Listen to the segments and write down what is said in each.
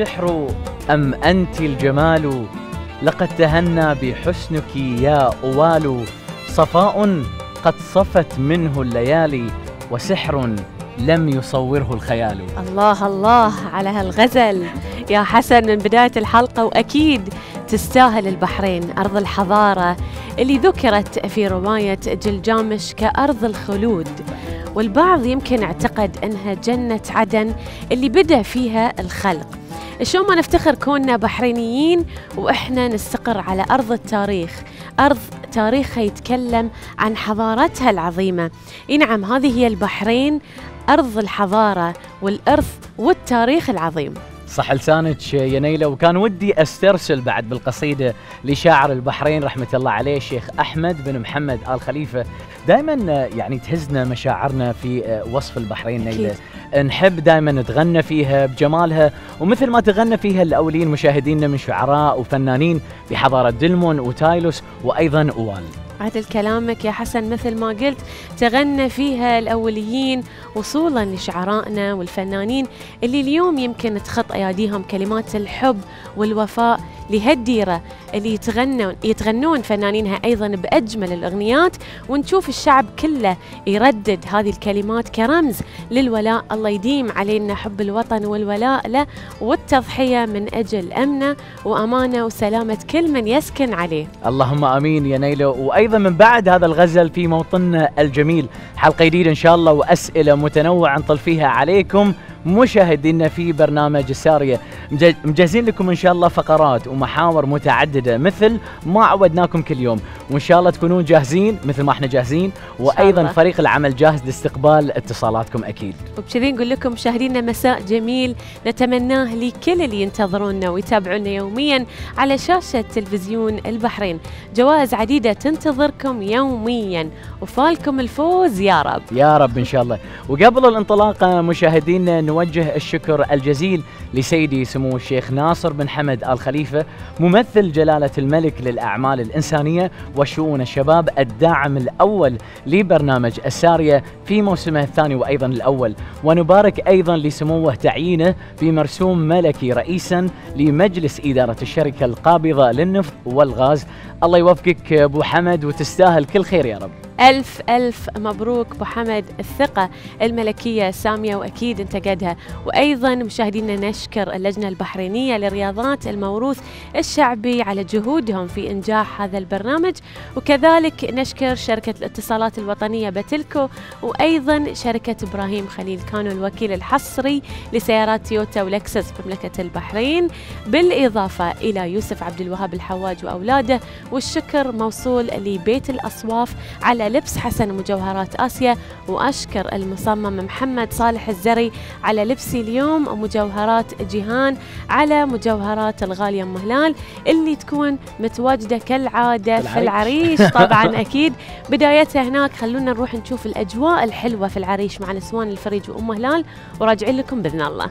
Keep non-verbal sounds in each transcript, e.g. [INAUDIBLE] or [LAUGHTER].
السحر أم أنت الجمال؟ لقد تهنى بحسنك يا أوال. صفاء قد صفت منه الليالي وسحر لم يصوره الخيال. الله الله على هالغزل. يا حسن من بداية الحلقة وأكيد تستاهل البحرين أرض الحضارة اللي ذكرت في رواية جلجامش كأرض الخلود. والبعض يمكن اعتقد أنها جنة عدن اللي بدأ فيها الخلق. شو ما نفتخر كوننا بحرينيين وإحنا نستقر على أرض التاريخ. أرض تاريخها يتكلم عن حضارتها العظيمة. نعم هذه هي البحرين أرض الحضارة والإرث والتاريخ العظيم. صح لسانك يا نيلة. وكان ودي أسترسل بعد بالقصيدة لشاعر البحرين رحمة الله عليه الشيخ أحمد بن محمد آل خليفة. دائما يعني تهزنا مشاعرنا في وصف البحرين نيلة. نحب دائما نتغنى فيها بجمالها. ومثل ما تغنى فيها الأولين مشاهدينا من شعراء وفنانين بحضارة دلمون وتايلوس وأيضا أوال. عدل كلامك يا حسن مثل ما قلت تغنى فيها الأوليين وصولا لشعرائنا والفنانين اللي اليوم يمكن تخط أياديهم كلمات الحب والوفاء لهالديرة اللي يتغنون يتغنون فنانينها أيضا بأجمل الأغنيات. ونشوف الشعب كله يردد هذه الكلمات كرمز للولاء. الله يديم علينا حب الوطن والولاء له والتضحية من أجل أمنه وأمانة وسلامة كل من يسكن عليه. اللهم آمين يا نيلة. وأيضا من بعد هذا الغزل في موطننا الجميل حلقة جديدة إن شاء الله وأسئلة متنوعة نطل فيها عليكم. مشاهدينا في برنامج السارية مجهزين لكم إن شاء الله فقرات ومحاور متعددة مثل ما عودناكم كل يوم. وإن شاء الله تكونون جاهزين مثل ما إحنا جاهزين. وأيضا فريق العمل جاهز لاستقبال اتصالاتكم أكيد. وبكذي نقول لكم مشاهدينا مساء جميل. نتمناه لكل اللي ينتظرونا ويتابعونا يوميا على شاشة تلفزيون البحرين. جوائز عديدة تنتظركم يوميا. وفالكم الفوز يا رب. يا رب إن شاء الله. وقبل الانطلاقة مشاهدينا نوجه الشكر الجزيل لسيدي سمو الشيخ ناصر بن حمد آل خليفة ممثل جلالة الملك للأعمال الإنسانية وشؤون الشباب الداعم الأول لبرنامج السارية في موسمه الثاني وأيضا الأول. ونبارك أيضا لسموه تعيينه بمرسوم ملكي رئيسا لمجلس إدارة الشركة القابضة للنفط والغاز الله يوفقك أبو حمد وتستاهل كل خير يا رب. ألف ألف مبروك أبو حمد. الثقة الملكية سامية وأكيد أنت قدها وأيضا مشاهدينا نشكر اللجنة البحرينية للرياضات الموروث الشعبي على جهودهم في إنجاح هذا البرنامج. وكذلك نشكر شركة الاتصالات الوطنية بتلكو وأيضا شركة إبراهيم خليل كانوا الوكيل الحصري لسيارات تويوتا ولكسس بمملكة البحرين. بالإضافة إلى يوسف عبد الوهاب الحواج وأولاده. والشكر موصول لبيت الأصواف على لبس حسن مجوهرات آسيا وأشكر المصمم محمد صالح الزري على لبسي اليوم مجوهرات جيهان على مجوهرات الغالية أم هلال اللي تكون متواجدة كالعادة في العريش. [LAUGHS] طبعا أكيد. بدايتها هناك خلونا نروح نشوف الأجواء الحلوة في العريش مع نسوان الفريج وأم هلال وراجعين لكم بإذن الله.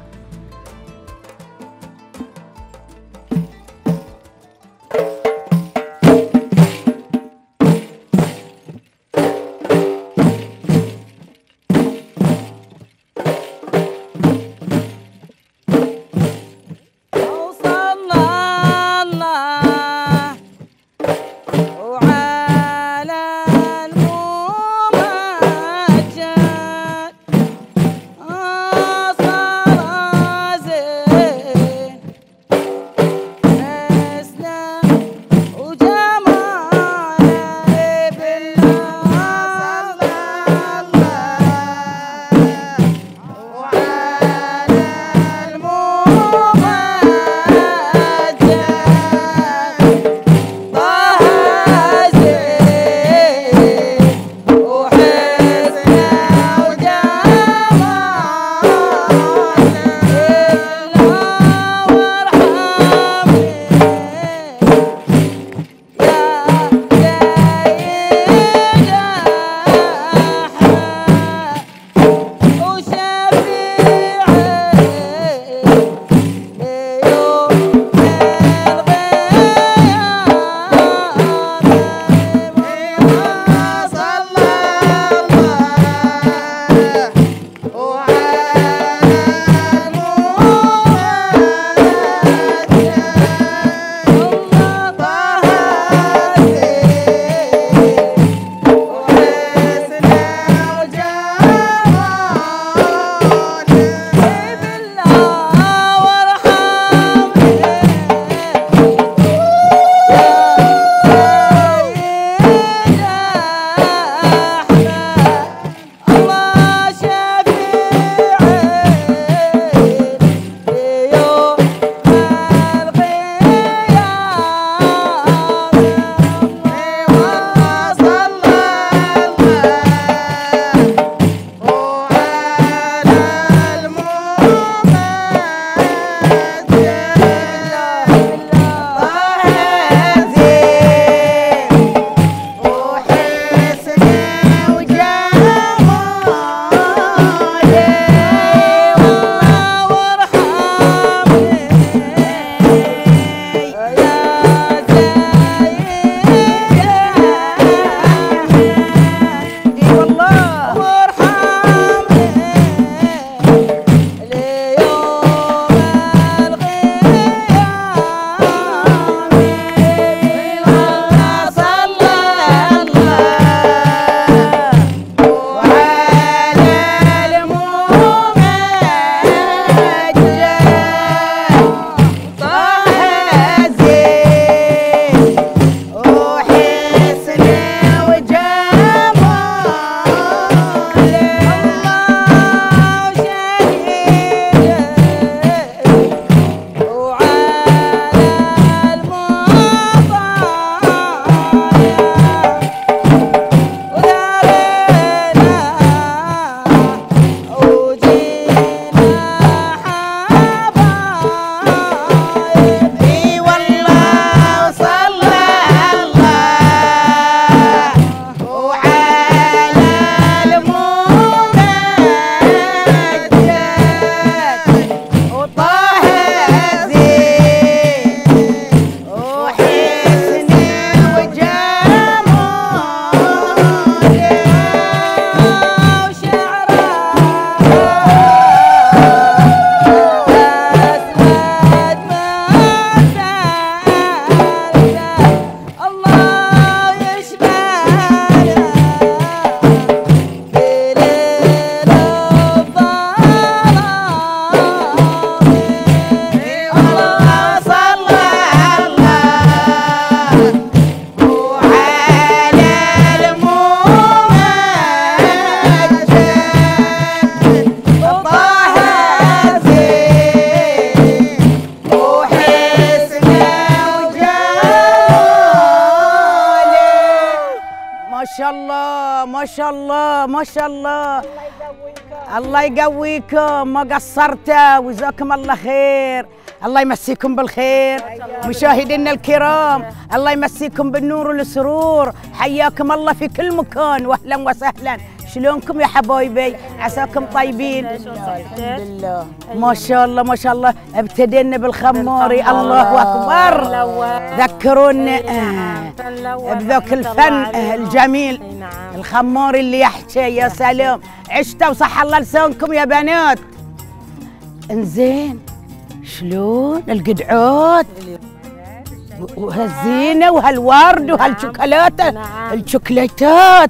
شاء الله ما شاء الله. الله يقويكم. ما قصرتوا. وجزاكم الله خير. الله يمسيكم بالخير. مشاهدينا الكرام الله يمسيكم بالنور والسرور. حياكم الله في كل مكان. واهلا وسهلا. شلونكم يا حبايبي؟ عساكم طيبين؟ الحمد لله ما شاء الله ما شاء الله. ابتدينا بالخماري الله أكبر. ذكرونا آه، بذوك الفن آه، الجميل. الخماري اللي يحكي يا سلام. عشتوا وصح الله لسانكم يا بنات. انزين. شلون؟ القدعات. وهالزينة وهالورد وهالشوكولاتة الشوكولاتات.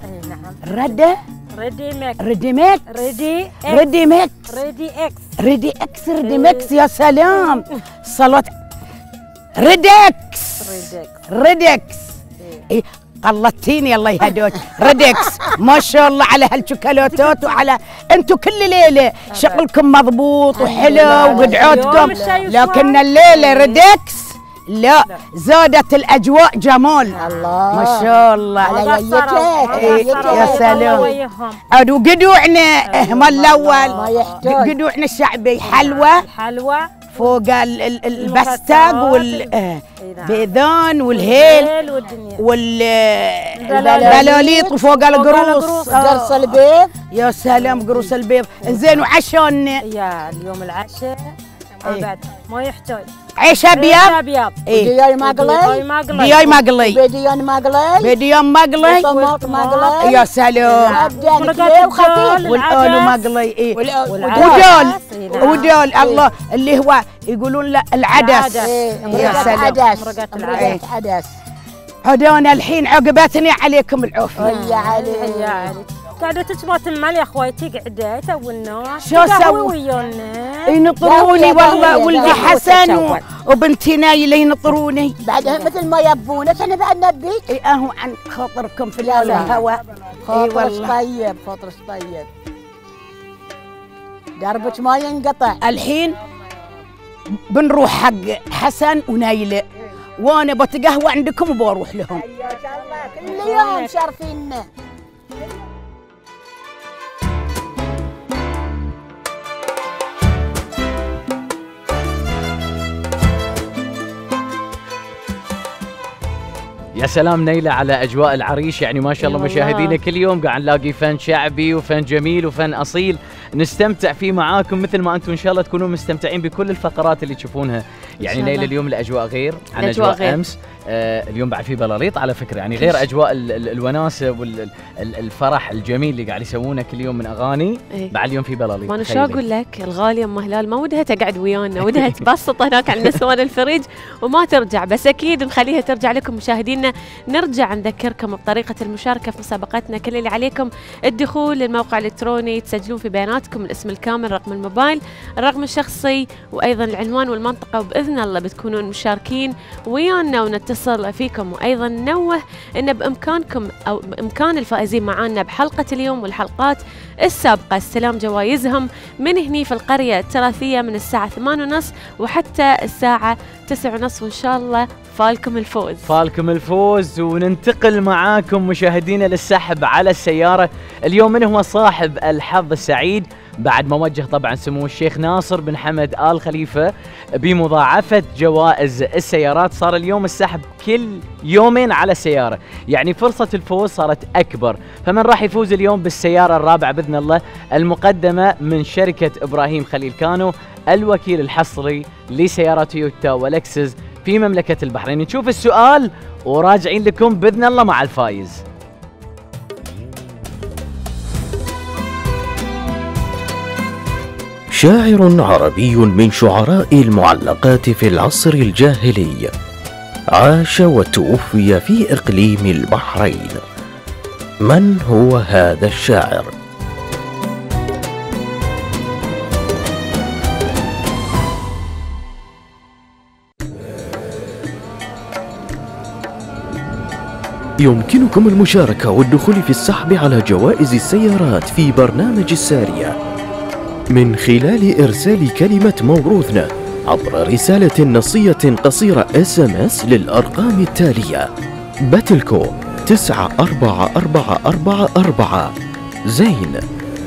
رده. ريدي ميك ريدي ميكس ريدي ريدي ميكس ريدي إكس ريدي إكس ريدي ميكس يا سلام صلاة ريدكس ريدكس إيه قلتيني الله يهدوك ريدكس ما شاء الله على هالشوكولاتات وعلى أنتم كل ليله شغلكم مضبوط وحلو وقدعوتكم لكن الليلة ريدكس لا زادت الأجواء جمال. الله. ما شاء الله. إيه، يا سلام. عاد وقدوعنا مال الأول. قدوعنا الشعبي حلوى حلوى فوق ال- ال- البستق والبيذان والهيل الليل والدنيا. والبلاليط وفوق القروص قرص البيض. يا سلام قروص البيض. زين وعشان يا اليوم العشاء. إيه. بعد ما يحتاج. عيش أبيض؟ أبيض. إيه. دياي مقلي دياي مقلي بديان مقلي بديان مقلي طماط مقلي يا سلام. العدس. مقلي والعدس. ودول إيه،. ودول الله اللي هو يقولون له العدس. العدس. إيه، يا سلام. عدس مرقة مرقة عدس هدون الحين عقبتني عليكم العافيه يا علي يا علي قاعدة تشبه تمال يا اخواتي قعدت تو الناس شو أسوي؟ ويانا. ينطروني والله ولدي حسن. وبنتي نايلة ينطروني. بعدها مثل ما يبونك أنا بعد نبيك اي أهو عن خاطركم في الهواء. اي خاطرش والله. طيب خاطرش طيب. دربك ما ينقطع. الحين بنروح حق حسن ونايلة. وأنا بتقهوى عندكم وبروح لهم. كل يوم شارفيننا. يا سلام نيلة على أجواء العريش يعني ما شاء الله والله. مشاهدينا كل يوم قاعد نلاقي فن شعبي وفن جميل وفن أصيل نستمتع فيه معاكم مثل ما أنتم إن شاء الله تكونوا مستمتعين بكل الفقرات اللي تشوفونها يعني نيلة. اليوم الأجواء غير عن الأجواء أجواء غير. أمس اليوم بعد في بلاليط. على فكرة يعني غير أجواء ال- ال- الوناسة والفرح الجميل اللي قاعد يسوونه كل يوم من أغاني إيه. بعد اليوم في بلاليط. ما أنا شو. أقول لك؟ الغاليه ام هلال ما ودها تقعد ويانا ودها تبسط هناك على نسوان الفريج وما ترجع. بس أكيد نخليها ترجع لكم مشاهدينا. نرجع نذكركم بطريقة المشاركة في مسابقتنا. كل اللي عليكم الدخول للموقع الإلكتروني تسجلون في بياناتكم الاسم الكامل رقم الموبايل الرقم الشخصي وأيضا العنوان والمنطقة. وبإذن الله بتكونون مشاركين ويانا ونتصل فيكم وأيضا ننوه إن بإمكانكم أو بإمكان الفائزين معانا بحلقة اليوم والحلقات السابقة. استلام جوائزهم من هني في القرية التراثيه من الساعة 8:30 وحتى الساعة 9:30 وإن شاء الله فالكم الفوز. فالكم الفوز وننتقل معاكم مشاهدينا للسحب على السيارة. اليوم من هو صاحب الحظ السعيد بعد ما وجه طبعا سمو الشيخ ناصر بن حمد آل خليفة بمضاعفة جوائز السيارات. صار اليوم السحب كل يومين على السيارة يعني فرصة الفوز صارت أكبر. فمن راح يفوز اليوم بالسيارة الرابعة بإذن الله؟ المقدمة من شركة إبراهيم خليل كانو الوكيل الحصري لسيارات تويوتا ولكسس في مملكة البحرين. نشوف السؤال وراجعين لكم بإذن الله مع الفايز. شاعر عربي من شعراء المعلقات في العصر الجاهلي عاش وتوفي في إقليم البحرين. من هو هذا الشاعر؟ يمكنكم المشاركة والدخول في السحب على جوائز السيارات في برنامج السارية. من خلال إرسال كلمة موروثنا عبر رسالة نصية قصيرة SMS للأرقام التالية. باتلكو تسعة أربعة أربعة أربعة أربعة. زين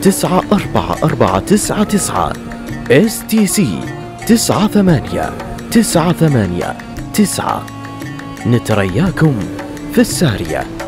تسعة أربعة أربعة تسعة تسعة. STC تسعة ثمانية تسعة ثمانية تسعة. نترياكم في السارية.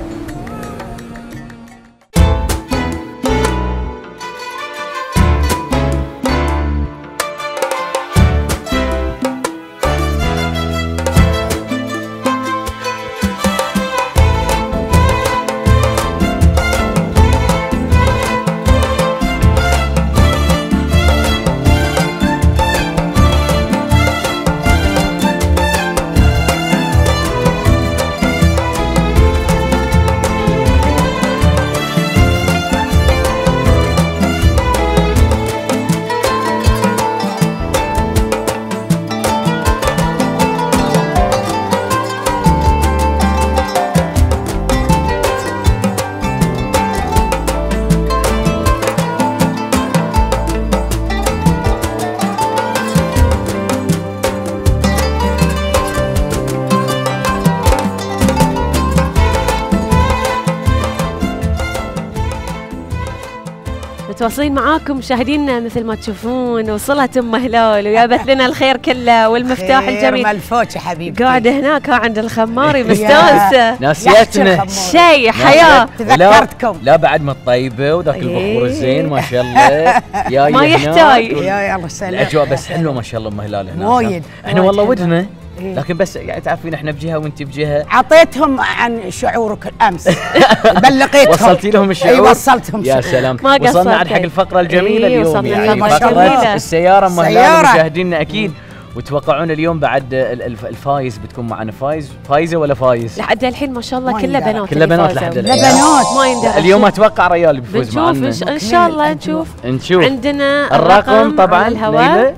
متواصلين معاكم مشاهدينا مثل ما تشوفون وصلت أم هلال وجابت لنا الخير كله والمفتاح خير الجميل. ملفوت يا حبيبتي. قاعدة هناك ها عند الخماري [LAUGHS] مستانسة ناسيتنا. شيء حياة. تذكرتكم. لا بعد ما الطيبه وذاك البخور إيه. الزين ما شاء الله. [LAUGHS] يا ما يحتاج. يا يلا سلام الأجواء بس حلوة ما شاء الله أم هلال هنا وايد، إحنا والله. ودنا. لكن بس يعني تعرفين إحنا بجهة وانت بجهة. عطيتهم عن شعورك الأمس. [LAUGHS] بلغيتهم وصلتي لهم الشعور؟ اي وصلتهم يا. سلام. ما وصلنا عاد. حق الفقرة الجميلة إيه، اليوم يعني. فقرة. السيارة السيارة. مشاهدينا أكيد. وتوقعون اليوم بعد ال- الف- الفايز بتكون معنا. فايز؟ فايزة ولا فايز؟ لحد الحين ما شاء الله كله. بنات كله بنات. لحد الآن. بنات. ما يندرى. اليوم أتوقع ريال بيفوز معنا إيش- ان شاء الله نشوف. نشوف. عندنا الرقم طبعا على الهواء.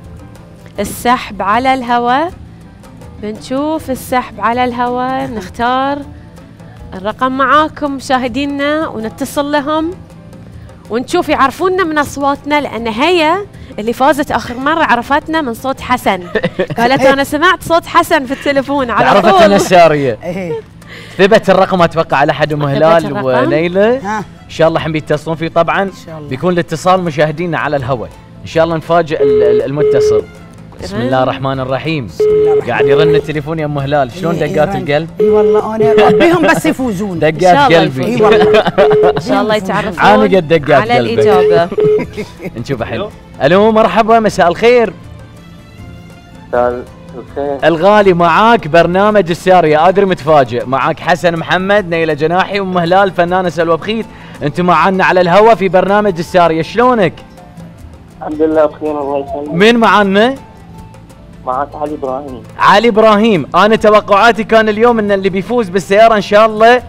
السحب على الهواء. بنشوف السحب على الهواء نختار الرقم معاكم مشاهدينا ونتصل لهم. ونشوف يعرفونا من أصواتنا لأن هي اللي فازت آخر مرة عرفتنا من صوت حسن. [LAUGHS] قالت أنا سمعت صوت حسن في التليفون على عرفت طول. الساريه [LAUGHS] إيه. ثبت الرقم أتوقع على حد ام هلال وليلى. إن شاء الله حين بيتصلون فيه. طبعا إن شاء الله. بيكون الاتصال مشاهدينا على الهواء. إن شاء الله نفاجئ ال- ال- المتصل. بسم الله الرحمن الرحيم. بسم الله الرحمن قاعد يرن التليفون يا أم هلال. شلون إيه، دقات إيه، القلب؟ إي والله أنا [LAUGHS] ابيهم بس يفوزون. دقات قلبي. إي. والله. [LAUGHS] إن شاء الله يتعرفون عانقت دقات على. الإجابة. [LAUGHS] نشوف الحين ألو؟ مرحبا مساء الخير. مساء الخير. الغالي معاك برنامج السارية آدري متفاجئ. معاك حسن محمد نيلة جناحي أم هلال فنانة سلوى بخيت أنتم معانا على الهوا في برنامج السارية شلونك؟ الحمد لله بخير الله يسلمك. مين معانا؟ معك علي إبراهيم. علي إبراهيم أنا توقعاتي كان اليوم إن اللي بيفوز بالسيارة إن شاء الله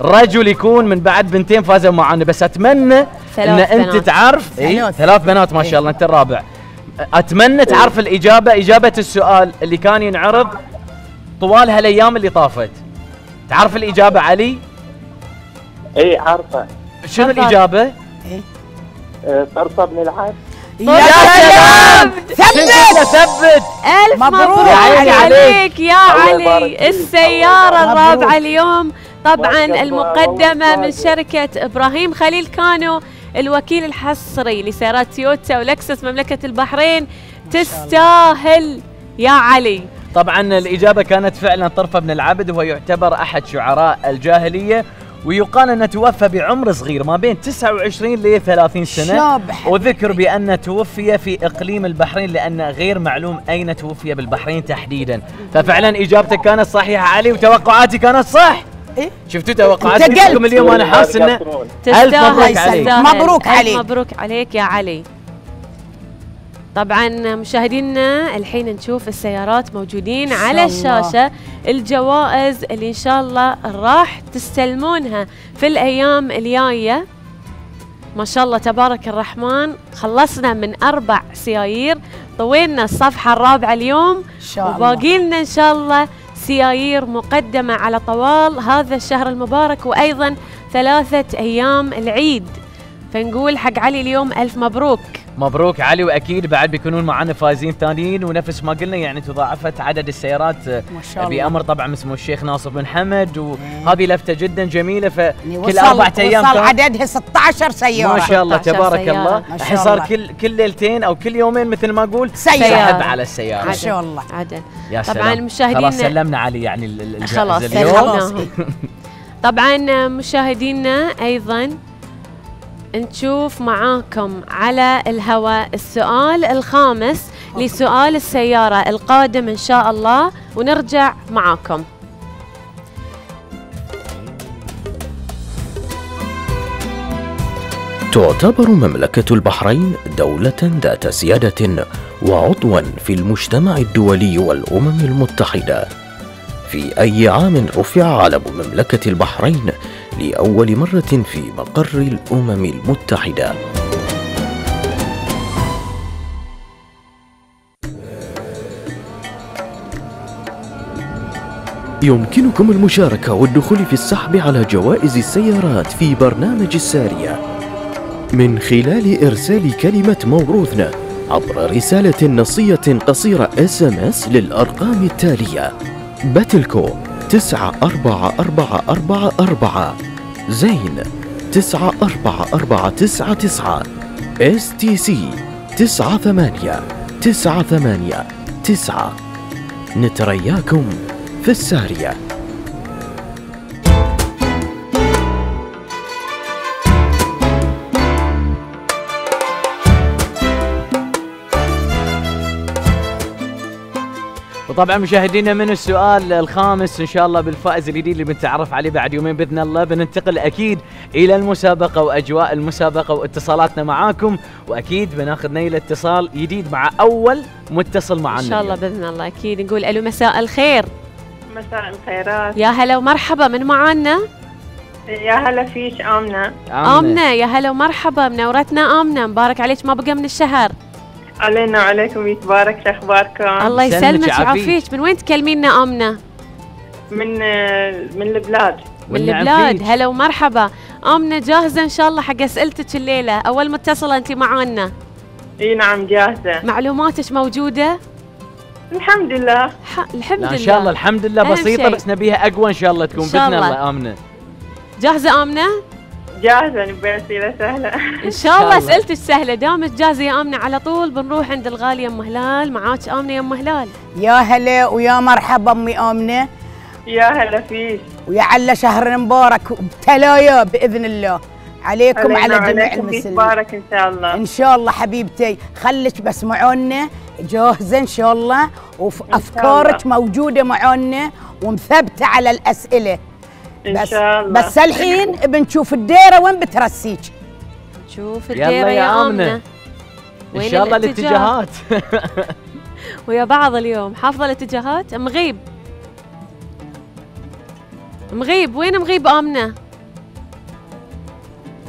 رجل يكون من بعد بنتين فازوا معانا بس أتمنى إن ثلاث أنت بنات. تعرف اي ثلاث. ثلاث بنات ما شاء الله أنت الرابع. أتمنى تعرف الإجابة إجابة السؤال اللي كان ينعرض طوال هالأيام اللي طافت. تعرف الإجابة علي؟ اي عارفة. شنو. الإجابة؟ آه، صرصة بن العاد يا سلام! ثبت ثبت. ألف مبروك. يا عيني عليك, عليك. يا علي. مبروك. الرابعة اليوم. طبعا الله. المقدمة من يبارك. شركة إبراهيم خليل كانو الوكيل الحصري لسيارات تويوتا ولكسس مملكة البحرين. تستاهل يا علي. طبعا الإجابة كانت فعلا طرفة بن العبد وهو يعتبر أحد شعراء الجاهلية. ويقال انه توفى بعمر صغير ما بين 29 ل 30 سنة شاب. وذكر بأن توفي في إقليم البحرين لأن غير معلوم أين توفي بالبحرين تحديدا ففعلا إجابتك كانت صحيحة علي وتوقعاتي كانت صح إيه؟ شفتوا. لكم اليوم أنا حاسس إنه تستاهل مبروك عليك. مبروك عليك. مبروك عليك يا علي طبعا مشاهدينا الحين نشوف السيارات موجودين إن على. الشاشة. الجوائز اللي إن شاء الله راح تستلمونها في الأيام الجاية. ما شاء الله تبارك الرحمن. خلصنا من أربع سيايير. طوينا الصفحة الرابعة اليوم. وباقي لنا إن شاء الله سيايير مقدمة على طوال هذا الشهر المبارك وأيضا ثلاثة أيام العيد. فنقول حق علي اليوم ألف مبروك. مبروك علي وأكيد بعد بيكونون معنا فايزين ثانيين ونفس ما قلنا يعني تضاعفت عدد السيارات ما شاء الله. بامر طبعا من سمو الشيخ ناصر بن حمد وهذه لفتة جدا جميلة فكل يعني أربع أيام وصل عددها 16 سيارة. ما شاء الله 16 تبارك سيارة. الله. الحين صار. كل كل ليلتين أو كل يومين مثل ما أقول سيارة. سحب على السيارة. ما شاء الله. عدل. يا طبعاً سلام. المشاهدين- خلاص سلمنا علي يعني خلاص اليوم. طبعا مشاهدينا أيضا نشوف معاكم على الهواء السؤال الخامس لسؤال السيارة القادم إن شاء الله ونرجع معاكم تعتبر مملكة البحرين دولة ذات سيادة وعضوا في المجتمع الدولي والأمم المتحدة. في أي عام رفع علم مملكة البحرين لأول مرة في مقر الأمم المتحدة؟ يمكنكم المشاركة والدخول في السحب على جوائز السيارات في برنامج السارية. من خلال إرسال كلمة موروثنا عبر رسالة نصية قصيرة SMS للأرقام التالية. باتلكو. تسعة أربعة أربعة أربعة أربعة. زين. تسعة أربعة أربعة تسعة تسعة. STC. تسعة ثمانية. تسعة ثمانية. تسعة. نترياكم في السارية. وطبعا مشاهدينا من السؤال الخامس إن شاء الله بالفائز الجديد اللي بنتعرف عليه بعد يومين بإذن الله بننتقل أكيد إلى المسابقة وأجواء المسابقة واتصالاتنا معاكم وأكيد بناخذ نيل اتصال جديد مع أول متصل معنا إن شاء الله. بإذن الله أكيد نقول ألو مساء الخير. مساء الخيرات. يا هلا ومرحبا من معانا؟ يا هلا فيش آمنة. آمنة. يا هلا ومرحبا منورتنا آمنة. مبارك عليك ما بقى من الشهر. علينا وعليكم يتبارك شو أخباركم. الله يسلمك ويعافيك. من وين تكلمينا آمنة من من البلاد. من البلاد. هلا ومرحبا. آمنة جاهزة إن شاء الله حق أسئلتك الليلة. أول متصلة أنت معانا. إي نعم جاهزة. معلوماتك موجودة؟ الحمد لله. ح... الحمد لله إن شاء الله الحمد لله. بسيطة. بس نبيها أقوى إن شاء الله تكون بإذن الله. آمنة. جاهزة آمنة؟ جاهزة نبي أسئلة سهلة. إن [LAUGHS] شاء الله. أسئلتك سهلة. دامك جاهزة يا آمنة على طول بنروح عند الغالية أم هلال. معاك آمنة يا أم هلال. يا هلا ويا مرحبا أمي آمنة. يا هلا فيش ويا علا شهر مبارك وبتلايا بإذن الله. عليكم على جميع المسلمين. يتبارك إن شاء الله. إن شاء الله حبيبتي. خليك بس معونا. جاهزة إن شاء الله. وافكارك موجودة معونا. ومثبتة على الأسئلة. بس شاء الله. بس الحين بنشوف الديرة وين بترسيك شوف يلا الديرة يا يا آمنة. آمنة إن شاء الله الاتجاه؟ الاتجاهات. [LAUGHS] ويا بعض اليوم. حافظة الاتجاهات؟ مغيب. مغيب. وين مغيب آمنة؟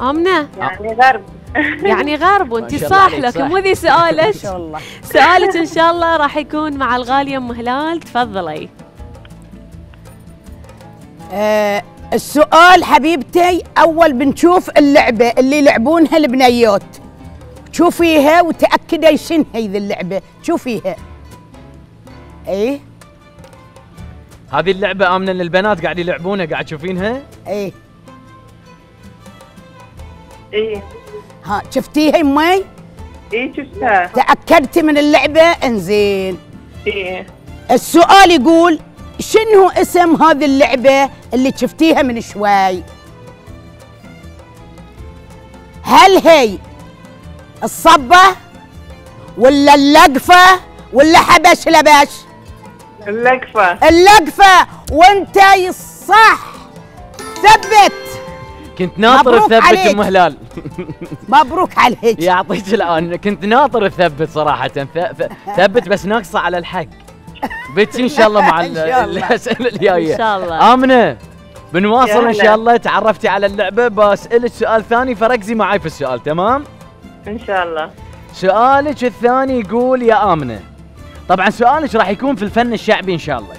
آمنة؟ يعني غرب. [LAUGHS] يعني غرب. وانت صح لكن. مو ذي ان سؤالك [LAUGHS] شاء الله. سؤالك إن شاء الله راح يكون مع الغالية أم هلال. تفضلي. آه السؤال حبيبتي أول بنشوف اللعبة اللي يلعبونها البنيات شوفيها وتأكدي شنو هي ذي اللعبة. شوفيها. إيه؟ هذه اللعبة آمنة للبنات قاعد يلعبونها قاعد تشوفينها؟ إيه. اي ها شفتيها يمي؟ اي شفتها. تأكدتي من اللعبة؟ إنزين. اي السؤال يقول شنو اسم هذه اللعبة اللي شفتيها من شوي؟ هل هي الصبة ولا اللقفة ولا حبش لبش؟ اللقفة. اللقفة وانت صح. ثبت. كنت ناطر عليك. أم هلال. مبروك عليك. يعطيك الان كنت ناطر الثبت صراحة. ثبت بس ناقصة على الحق. بتي إن شاء الله [LAUGHS] مع. الأسئلة الجاية. إن شاء الله. آمنة. بنواصل إن. شاء الله. تعرفتي على اللعبة. بسألك سؤال ثاني فركزي معي في السؤال. تمام؟ إن شاء الله. سؤالك الثاني يقول يا آمنة. طبعا سؤالك راح يكون في الفن الشعبي إن شاء الله.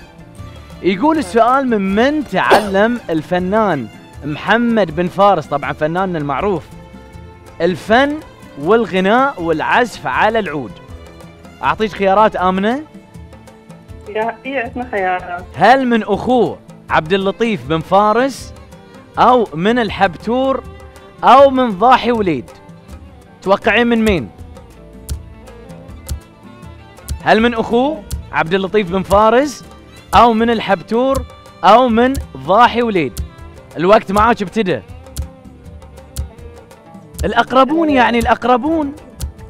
يقول السؤال من من تعلم الفنان محمد بن فارس؟ طبعا فناننا المعروف. الفن والغناء والعزف على العود. أعطيك خيارات آمنة. يا إيه عندنا خيارات؟ هل من أخوه عبد اللطيف بن فارس أو من الحبتور أو من ضاحي وليد؟ توقعين من مين؟ هل من أخوه عبد اللطيف بن فارس أو من الحبتور أو من ضاحي وليد؟ الوقت معاك ابتدى الأقربون يعني الأقربون.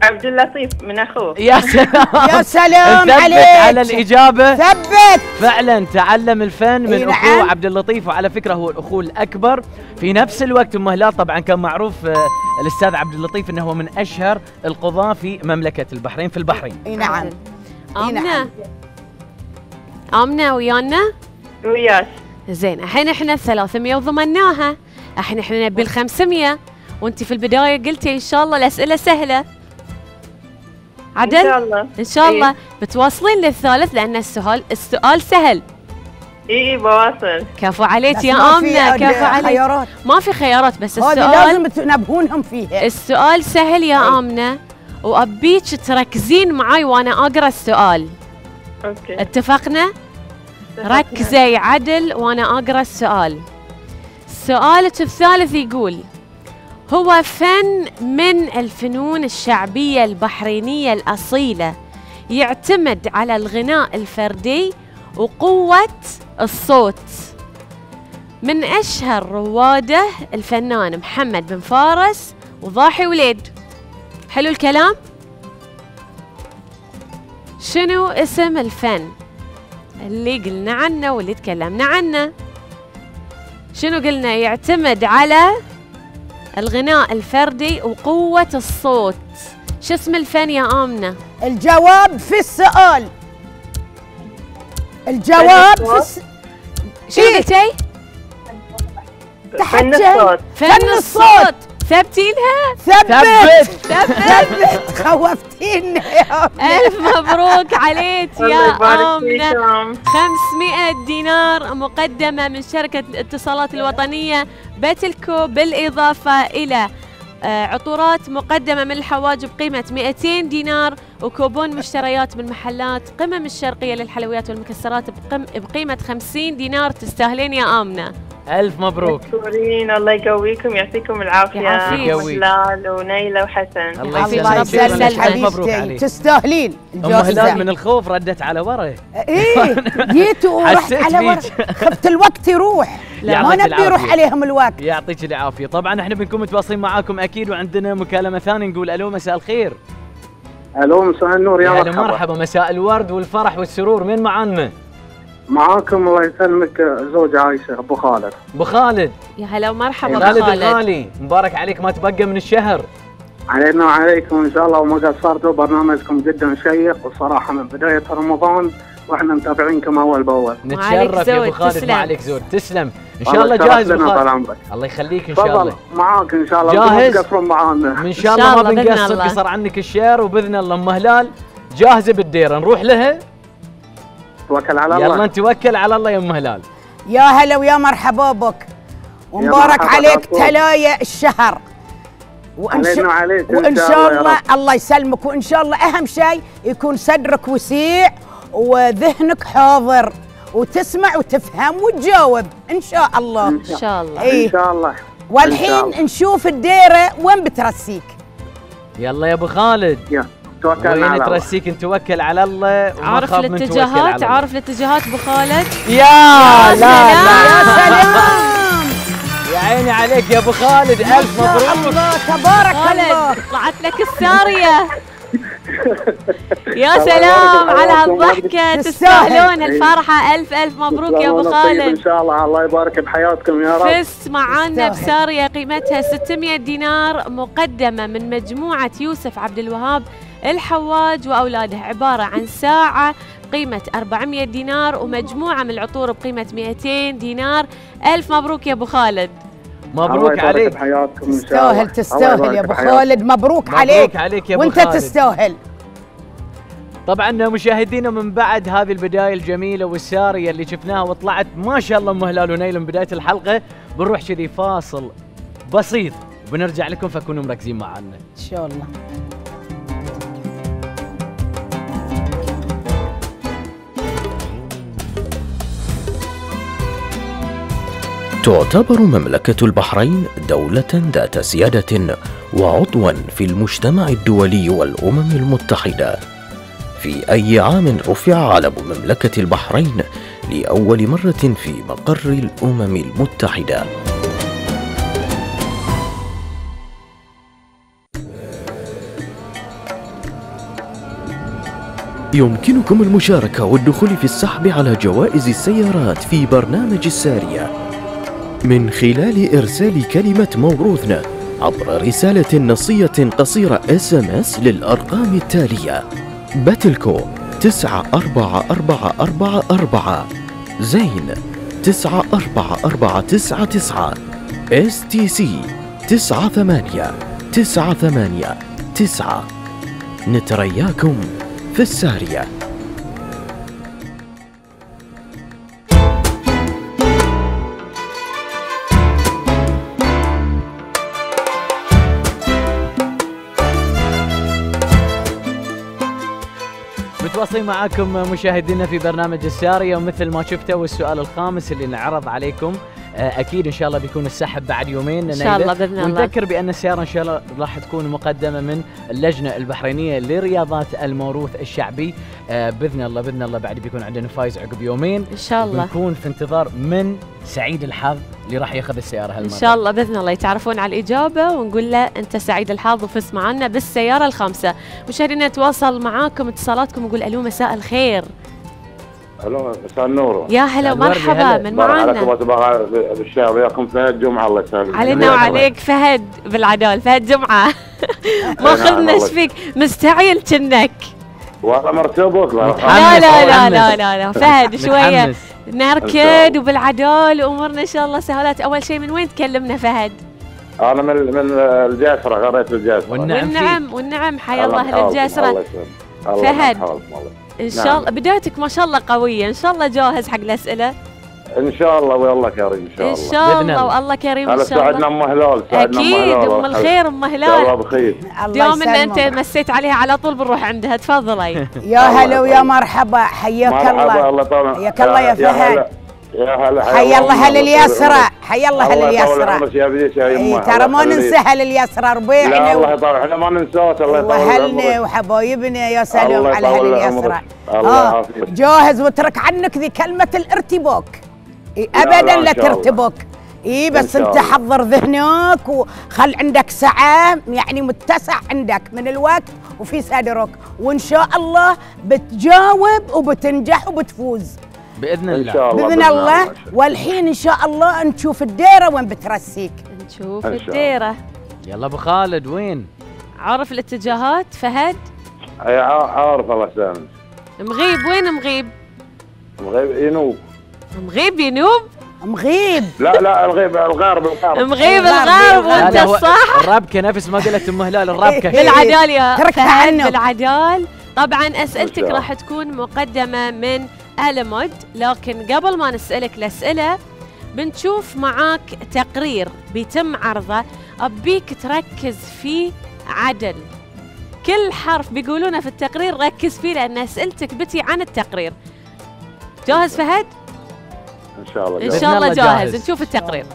عبد اللطيف من أخوه. يا سلام. يا [LAUGHS] سلام عليك على الإجابة. ثبت. فعلا تعلم الفن من إي أخوه نعم. عبد اللطيف وعلى فكرة هو الاخو الأكبر. في نفس الوقت أم هلال طبعا كان معروف آه، الأستاذ عبد اللطيف إنه هو من أشهر القضاة في مملكة البحرين في البحرين. إي نعم. إي آمنة نعم. آمنة. ويانا؟ وياك. زين الحين إحنا ال 300 وضمناها. الحين إحنا نبي ال 500 وأنت في البداية قلتي إن شاء الله الأسئلة سهلة. عدل؟ شاء الله. إن شاء الله. إيه. بتواصلين للثالث لأن السؤال السؤال سهل. إي إي بواصل. كفو عليك يا آمنة. كفو عليك. خيارات ما في خيارات بس هذه السؤال لازم تنبهونهم فيها. السؤال سهل يا آمنة. وأبيك تركزين معاي وأنا أقرأ السؤال. أوكي. اتفقنا؟ ركزي عدل وأنا أقرأ السؤال. سؤالك الثالث يقول هو فن من الفنون الشعبية البحرينية الأصيلة. يعتمد على الغناء الفردي وقوة الصوت. من أشهر روادة الفنان محمد بن فارس وضاحي وليد. حلو الكلام؟ شنو اسم الفن اللي قلنا عنه واللي تكلمنا عنه؟ شنو قلنا؟ يعتمد على الغناء الفردي وقوة الصوت. شو اسم الفن يا آمنة؟ الجواب في السؤال. الجواب في الس... شنو إيه؟ قلتي؟ فن الصوت. فن الصوت. ثبتينها ثبت ثبت ثبت [LAUGHS] خوفتيني يا أمي. ألف مبروك عليك يا فيكم. 500 دينار مقدمة من شركة الاتصالات الوطنية بتلكو بالإضافة إلى آه، عطورات مقدمة من الحواجب قيمة 200 دينار وكوبون مشتريات من محلات قمم الشرقية للحلويات والمكسرات بقيمة 50 دينار. تستاهلين يا آمنة ألف مبروك. مشكورين الله يقويكم يعطيكم يعافيك. يقويك. هلال ونيلة وحسن. الله. يسلمك. ألف مبروك عليك. تستاهلين. أم هلال من الخوف ردت على ورا إيه [LAUGHS] جيت ورحت على ورا. خفت الوقت يروح. [LAUGHS] لا. ما نبي يروح. عليهم الوقت. يعطيك العافية. طبعا إحنا بنكون متواصلين معاكم أكيد وعندنا مكالمة ثانية نقول ألو مساء الخير. ألو مساء النور يا مرحبا. مرحبا مساء الورد والفرح والسرور. مين معانا؟ معاكم الله يسلمك زوج عايشة أبو خالد. أبو خالد. يا هلا ومرحبا خالد بخالد الغالي. مبارك عليك ما تبقى من الشهر. علينا وعليكم إن شاء الله وما قصرتوا برنامجكم جدا شيق والصراحه من بداية رمضان وإحنا متابعينكم أول بأول. نتشرف يا أبو خالد تسلم. ما عليك زود تسلم. إن شاء الله جاهز أبو لنا طال خالد عمرك. الله يخليك إن شاء تفضل. الله. معاك إن شاء الله جاهز؟ ما تقصرون معانا. من إن شاء الله ما بنقصر. قصر عنك الشير وبإذن الله ام هلال جاهزة بالديرة. نروح لها؟ توكل على يلا الله نتوكل على الله يا أم هلال. يا هلا ويا مرحبا بك. ومبارك مرحبا عليك. تلايا الشهر. وإن شاء وعليك وإن ان شاء الله. الله يسلمك. وإن شاء الله أهم شيء يكون صدرك وسيع وذهنك حاضر وتسمع وتفهم وتجاوب. إن شاء الله. إن إن شاء الله. إيه. ان شاء الله. إن شاء والحين الله. نشوف الديرة وين بترسيك. يلا يا أبو خالد. يا توكلنا على وين الله. ترسيك نتوكل على الله عارف توكل الاتجاهات. عارف الاتجاهات أبو خالد؟ يا لا سلام. لا. يا سلام. يا عيني عليك يا أبو خالد ألف يا مبروك. الله. تبارك الله. خالد طلعت لك السارية. [LAUGHS] يا سلام على. هالضحكة. تستاهل. تستاهلون الفرحة. ألف ألف مبروك يا أبو الله نصيب إن خالد شاء الله. الله يبارك بحياتكم يا رب. فزت معانا. بسارية قيمتها 600 دينار مقدمة من مجموعة يوسف عبد الوهاب. الحواج وأولاده عبارة عن ساعة قيمة 400 دينار ومجموعة من العطور بقيمة 200 دينار. ألف مبروك يا أبو خالد. مبروك عليك. بحياتكم تستاهل تستاهل يا أبو. خالد. مبروك, مبروك عليك. عليك يا أبو وأنت خالد. تستاهل. طبعا مشاهدينا من بعد هذه البداية الجميلة والسارية اللي شفناها وطلعت ما شاء الله أم هلال ونيل من بداية الحلقة. بنروح كذي فاصل بسيط وبنرجع لكم فكونوا مركزين معنا إن شاء الله. تعتبر مملكة البحرين دولة ذات سيادة وعضوا في المجتمع الدولي والأمم المتحدة. في أي عام رفع علم مملكة البحرين لأول مرة في مقر الأمم المتحدة. يمكنكم المشاركة والدخول في السحب على جوائز السيارات في برنامج السارية من خلال إرسال كلمة موروثنا عبر رسالة نصية قصيرة SMS للأرقام التالية. باتلكو تسعة أربعة أربعة أربعة أربعة. زين تسعة أربعة أربعة تسعة تسعة. STC تسعة ثمانية تسعة ثمانية تسعة. نترياكم في السارية. متواصلين معاكم مشاهدينا في برنامج السارية ومثل ما شفتوا السؤال الخامس اللي نعرض عليكم. أكيد إن شاء الله بيكون السحب بعد يومين إن شاء الله بإذن الله. ونذكر بأن السيارة إن شاء الله راح تكون مقدمة من اللجنة البحرينية لرياضات الموروث الشعبي. آه، بإذن الله بإذن الله بعد بيكون عندنا فايز عقب يومين. إن شاء الله. بنكون في انتظار من سعيد الحظ اللي راح ياخذ السيارة إن هالمرة. شاء الله بإذن الله. يتعرفون على الإجابة ونقول له أنت سعيد الحظ وفزت معنا بالسيارة الخامسة. مشاهدينا نتواصل معاكم اتصالاتكم نقول ألو مساء الخير. ألو مساء النور يا هلا ومرحبا. من معانا. لكم وتبغى بالشهر وياكم فهد جمعة الله يسلمك. علينا وعليك فهد بالعدال فهد جمعة. [LAUGHS] ماخذنا إيش فيك مستعيل كنك. والله مرتبط لا لا لا لا. لا لا. فهد [LAUGHS] شوية. نركد وبالعدال وأمورنا إن شاء الله سهالات أول شيء من وين تكلمنا فهد؟ أنا من من الجاسره قريت الجاسره والنعم. والنعم والنعم. حيا الله أهل. الله فهد. الله. ان شاء نعم. الله بدايتك ما شاء الله قوية. إن شاء الله جاهز حق الأسئلة. إن شاء الله والله كريم إن شاء إن الله. شاء بإذن الله الله. والله كريم إن شاء ساعدنا الله. أم هلال ساعدنا أكيد هلال. أم الخير أم ان شاء الله هلال بخير الله دام إن أنت. مسيت عليها على طول بنروح عندها تفضلي. يا هلا ويا مرحبا حياك مرحبا الله. الله طبعا حياك الله يا فهد. يا هلا حي الله هل اليسرى حي الله هل اليسرى. يا يا يمه ترى ما ننسى هل اليسرى لا ربيعنا الله يطول إحنا ما ننساك الله يطول واهلنا وحبايبنا يا سلام على هل اليسرى. الله آه، يعافيك. جاهز واترك عنك ذي كلمة الارتباك. لا، ابدا لا، لا. ترتبك إي بس أنت. حضر ذهنك وخل عندك سعة يعني متسع عندك من الوقت وفي صدرك. وإن شاء الله بتجاوب وبتنجح وبتفوز. بإذن إن الله. شاء الله. بإذن الله والحين إن شاء الله نشوف الديرة وين بترسيك. نشوف. الديرة. يلا أبو خالد وين؟ عارف الاتجاهات؟ فهد؟ أي ع- عارف الله يسلمك. مغيب وين مغيب؟ الغيب ينوب. مغيب ينوب؟ مغيب. لا لا الغيب الغرب الغرب مغيب الغرب. وانت الصح الربكه نفس ما قلت ام هلال الربكه بالعدال يا تركها فهد عنه. بالعدال. طبعا أسئلتك راح تكون مقدمة من المود لكن قبل ما نسألك الأسئلة بنشوف معاك تقرير بيتم عرضه. أبيك تركز فيه عدل. كل حرف بيقولونه في التقرير ركز فيه لأن أسئلتك بتي عن التقرير. جاهز فهد؟ إن شاء الله إن بإذن شاء الله الله جاهز. جاهز. نشوف التقرير.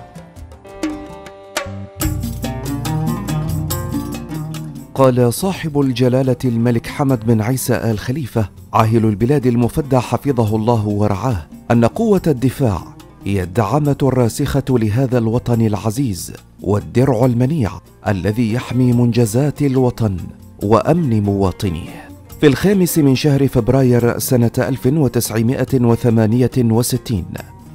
قال صاحب الجلالة الملك حمد بن عيسى آل خليفة عاهل البلاد المفدى حفظه الله ورعاه أن قوة الدفاع هي الدعامة الراسخة لهذا الوطن العزيز والدرع المنيع الذي يحمي منجزات الوطن وأمن مواطنيه. في الخامس من شهر فبراير سنة 1968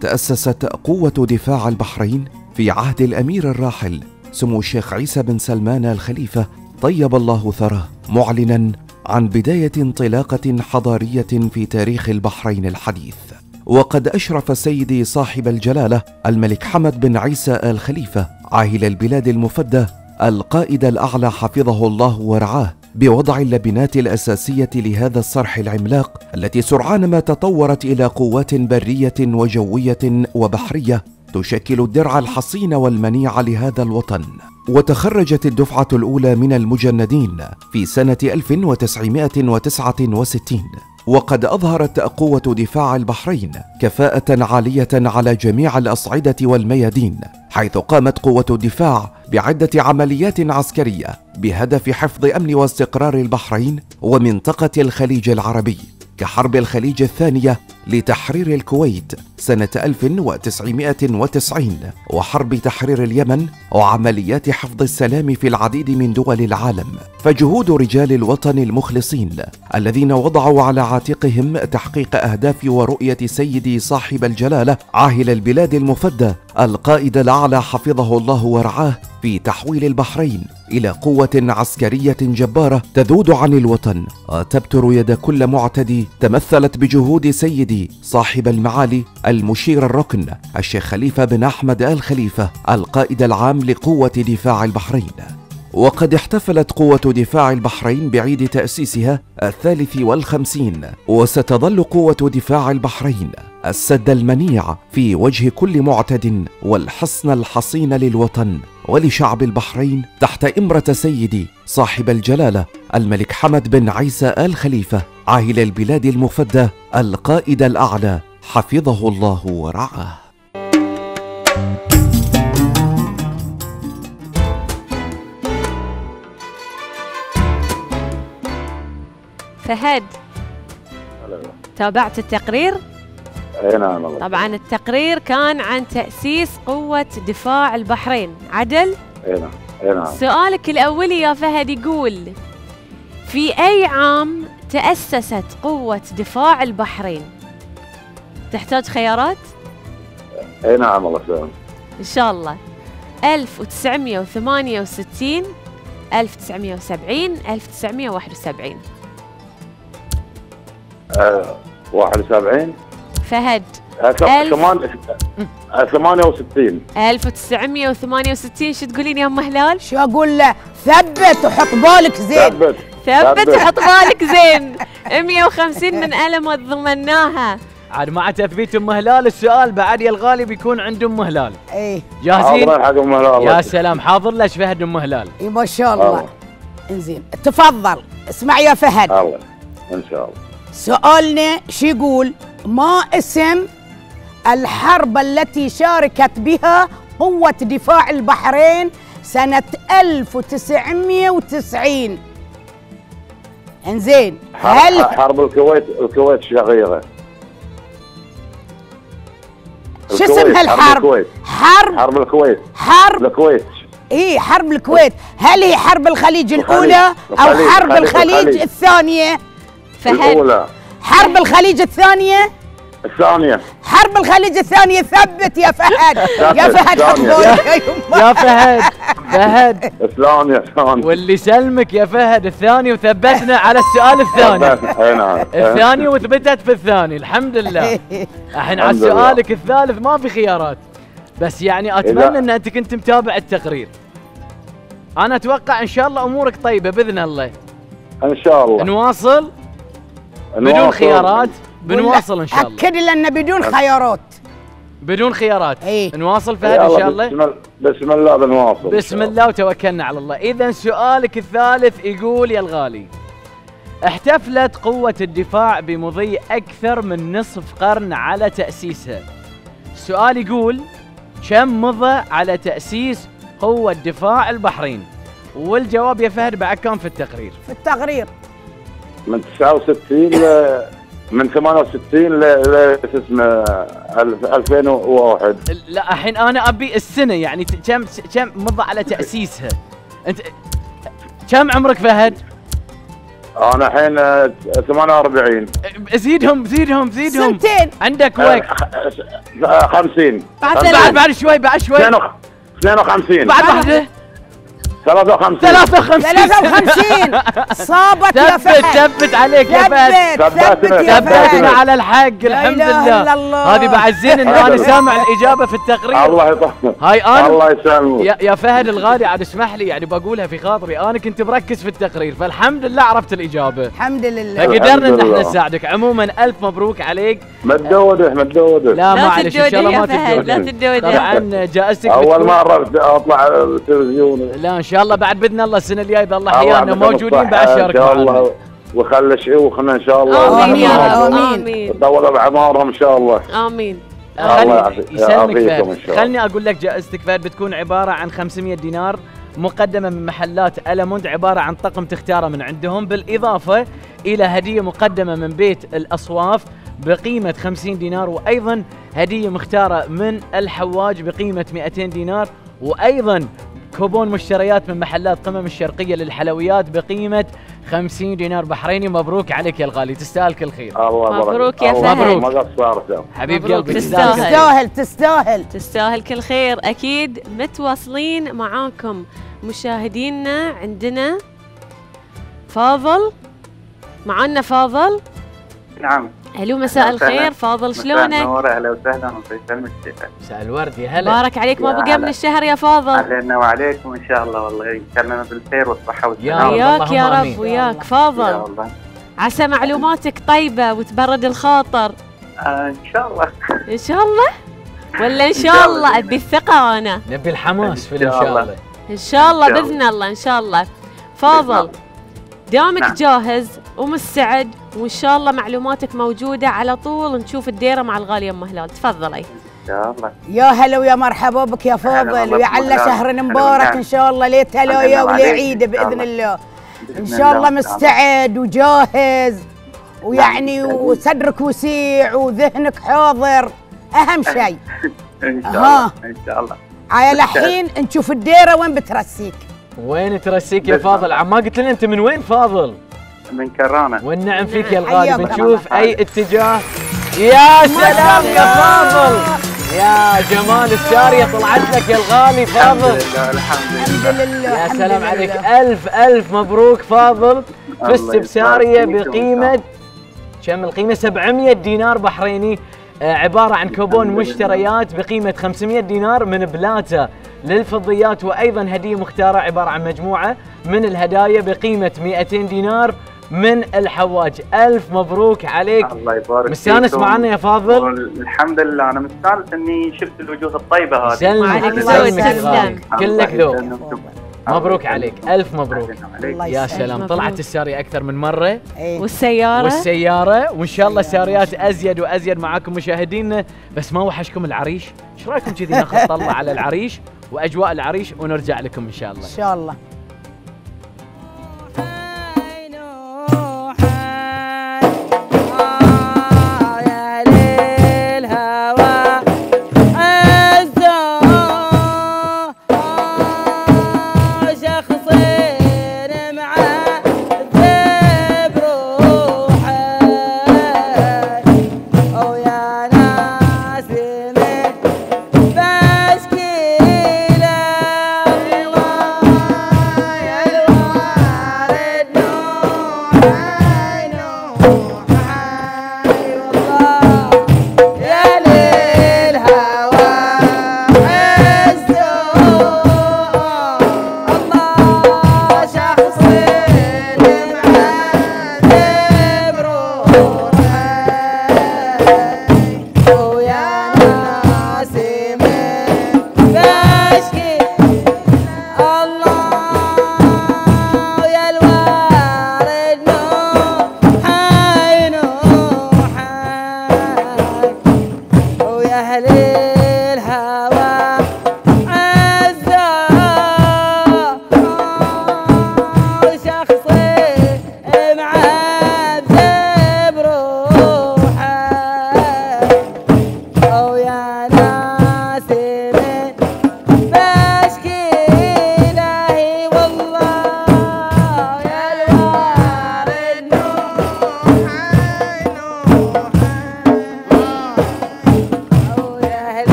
تأسست قوة دفاع البحرين في عهد الأمير الراحل سمو الشيخ عيسى بن سلمان الخليفة طيب الله ثراه معلنا عن بداية انطلاقة حضارية في تاريخ البحرين الحديث. وقد أشرف سيدي صاحب الجلالة الملك حمد بن عيسى آل خليفة عاهل البلاد المفدى القائد الأعلى حفظه الله ورعاه بوضع اللبنات الأساسية لهذا الصرح العملاق التي سرعان ما تطورت إلى قوات برية وجوية وبحرية تشكل الدرع الحصين والمنيع لهذا الوطن. وتخرجت الدفعة الأولى من المجندين في سنة 1969 وقد أظهرت قوة دفاع البحرين كفاءة عالية على جميع الأصعدة والميادين حيث قامت قوة الدفاع بعدة عمليات عسكرية بهدف حفظ أمن واستقرار البحرين ومنطقة الخليج العربي. كحرب الخليج الثانية لتحرير الكويت سنة 1990 وحرب تحرير اليمن وعمليات حفظ السلام في العديد من دول العالم. فجهود رجال الوطن المخلصين الذين وضعوا على عاتقهم تحقيق أهداف ورؤية سيدي صاحب الجلالة عاهل البلاد المفدى القائد الأعلى حفظه الله ورعاه في تحويل البحرين إلى قوة عسكرية جبارة تذود عن الوطن. وتبتر يد كل معتدي تمثلت بجهود سيدي صاحب المعالي المشير الركن الشيخ خليفة بن أحمد آل خليفة القائد العام لقوة دفاع البحرين. وقد احتفلت قوة دفاع البحرين بعيد تأسيسها الثالث والخمسين وستظل قوة دفاع البحرين السد المنيع في وجه كل معتد والحصن الحصين للوطن ولشعب البحرين تحت إمرة سيدي صاحب الجلالة الملك حمد بن عيسى آل خليفة عاهل البلاد المفدى القائد الأعلى حفظه الله ورعاه. فهد تابعت التقرير؟ اي نعم والله. طبعا التقرير كان عن تأسيس قوة دفاع البحرين. عدل؟ اي نعم. اي نعم. سؤالك الأولي يا فهد يقول في أي عام تأسست قوة دفاع البحرين؟ تحتاج خيارات؟ اي نعم والله فاهم إن شاء الله. 1968 1970 1971 آه، 71 فهد آه، 68 1968 شو تقولين يا أم هلال؟ شو أقول له؟ ثبت وحط بالك زين. ثبت. ثبت. وحط بالك زين. [LAUGHS] 150 من ألم ضمناها عاد مع تثبيت أم هلال السؤال بعد يا الغالي بيكون عند أم هلال. إيه. جاهزين؟ حاضرين حق أم هلال يا سلام حاضر ليش فهد أم هلال؟ إيه ما شاء الله. الله إنزين تفضل. اسمع يا فهد. الله إن شاء الله. سؤالنا شو يقول ما اسم الحرب التي شاركت بها قوة دفاع البحرين سنة 1990 انزين هل حرب, الكويت الكويت الشقيقه شو اسمها الحرب؟ الكويت. حرب حرب الكويت. حرب الكويت. إيه حرب الكويت. هل هي حرب الخليج الأولى أو الخليج، حرب الخليج، الخليج. الخليج. الثانية؟ فهد الأولى. حرب الخليج الثانية؟ الثانية. حرب الخليج الثانية ثبت يا فهد. [LAUGHS] يا فهد [LAUGHS] يا فهد فهد. الثانية الثانية. واللي سلمك يا فهد الثاني وثبتنا على السؤال الثاني. أي نعم الثاني وثبتت في الثاني الحمد لله. [LAUGHS] الحين على. سؤالك الثالث ما في خيارات. بس يعني أتمنى إن أنت كنت متابع التقرير. أنا أتوقع إن شاء الله أمورك طيبة بإذن الله. إن شاء الله. نواصل. بدون. خيارات؟ بنواصل إن شاء الله. أكد لنا بدون خيارات. بدون خيارات. إيه. نواصل فهد إن شاء الله؟ بسم, بسم الله بنواصل. بسم الله وتوكلنا على الله. إذا سؤالك الثالث يقول يا الغالي احتفلت قوة الدفاع بمضي أكثر من نصف قرن على تأسيسها. السؤال يقول كم مضى على تأسيس قوة دفاع البحرين؟ والجواب يا فهد بعد كان في التقرير؟ في التقرير. من 69 ل من 68 ل ل- شو اسمه ألف- 2001 لا الحين أنا أبي السنة يعني كم كم مضى على تأسيسها؟ أنت كم عمرك فهد؟ أنا الحين آه، 48 زيدهم زيدهم زيدهم. سنتين. عندك آه، وقت خ- آه، 50 بعد بعد شوي بعد شوي. 52 بعد واحدة؟ 53 53 [LAUGHS] صابت يا فهد. ثبت عليك يا فهد. ثبت يا فهد. على الحق الحمد لله. هذه بعد زين انه أنا سامع الإجابة في التقرير. الله يطهر هاي أنا الله يسلمك. يا, يا فهد الغالي عاد اسمح لي يعني بقولها في خاطري. أنا كنت مركز في التقرير فالحمد لله عرفت الإجابة. الحمد لله. فقدرنا ان إحنا. نساعدك. عموما ألف مبروك عليك. ما تدودح ما تدودح لا معلش إن شاء الله ما فهد، لا تدودي. طبعا جائزتك أول مرة أطلع التلفزيون. لا إن شاء الله بعد بإذن الله السنة الجاية اذا الله حيانا موجودين بعد إن شارك شاء معنا. وخلي شيوخنا إن شاء الله آمين يا رب. آمين. آمين. وطول بعمارهم إن شاء الله. آمين. الله خلني يعافيك- يسلمك شاء. خلني أقول لك جائزتك فهد بتكون عبارة عن 500 دينار مقدمة من محلات ألموند عبارة عن طقم تختاره من عندهم بالإضافة إلى هدية مقدمة من بيت الأصواف بقيمة 50 دينار وأيضا هدية مختارة من الحواج بقيمة 200 دينار وأيضا كوبون مشتريات من محلات قمم الشرقية للحلويات بقيمة 50 دينار بحريني. مبروك عليك يا الغالي تستاهل كل خير. الله. مبروك يا فهد. ما قصرت. حبيب مبروك، قلبي تستاهل. تستاهل تستاهل. تستاهل كل خير. أكيد متواصلين معاكم مشاهدينا عندنا. فاضل؟ معانا فاضل؟ نعم. ألو مساء. الخير. فاضل مساء شلونك؟ النور أهلا وسهلا. الله يسلمك كيفك مساء الورد يا هلا. بارك عليك. ما بقى من. الشهر يا فاضل؟ علينا وعليكم إن شاء الله والله. يكرمنا بالخير والسلامة. رب. وياك يا رب. وياك. يا فاضل الله. عسى معلوماتك طيبة وتبرد الخاطر. آه إن شاء الله. إن شاء الله؟ ولا إن شاء الله؟ أبي الثقة أنا. نبي الحماس في إن إن شاء الله. إن شاء الله بإذن الله. إن شاء الله. فاضل. دامك نعم. جاهز؟ ومستعد وإن شاء الله معلوماتك موجودة على طول نشوف الديرة مع الغالية أم هلال تفضلي ان شاء الله يا هلا ويا مرحبا بك يا فاضل ويعلى بمهلا. شهر مبارك. إن شاء الله علينا وليه وعليك عيد بإذن الله. إن شاء الله مستعد وجاهز ويعني نعم. وصدرك وسيع وذهنك حاضر أهم شيء ان شاء ها. الله إن شاء الله على الحين نشوف الديرة وين بترسيك وين ترسيك يا فاضل. عم ما قلت لنا أنت من وين فاضل من كرانة. والنعم فيك يا. الغالي بنشوف. أي اتجاه. يا سلام يا. فاضل. يا جمال السارية طلعت لك يا الغالي الحمد فاضل لله الحمد الحمد لله يا الحمد سلام. عليك. ألف ألف مبروك فاضل. فزت فيك بقيمة. كم القيمة؟ 700 دينار بحريني. آه، عبارة عن كوبون الحمد. مشتريات بقيمة 500 دينار من بلاتا للفضيات وأيضا هدية مختارة عبارة عن مجموعة. من الهدايا بقيمة 200 دينار. من الحواج. ألف مبروك عليك. الله يبارك مستانس. معنا يا فاضل؟ الحمد لله أنا مستانس إني شفت الوجوه الطيبة هذه. سلمك سلمك. كلك ذوق. مبروك عليك. ألف مبروك. يا. سلام. طلعت السارية أكثر من مرة. إيه. والسيارة؟ والسيارة. وإن شاء الله الساريات أزيد وأزيد معاكم مشاهدينا بس ما وحشكم العريش. إيش رأيكم كذي ناخذ طلة على العريش وأجواء العريش ونرجع لكم إن شاء الله. إن شاء الله.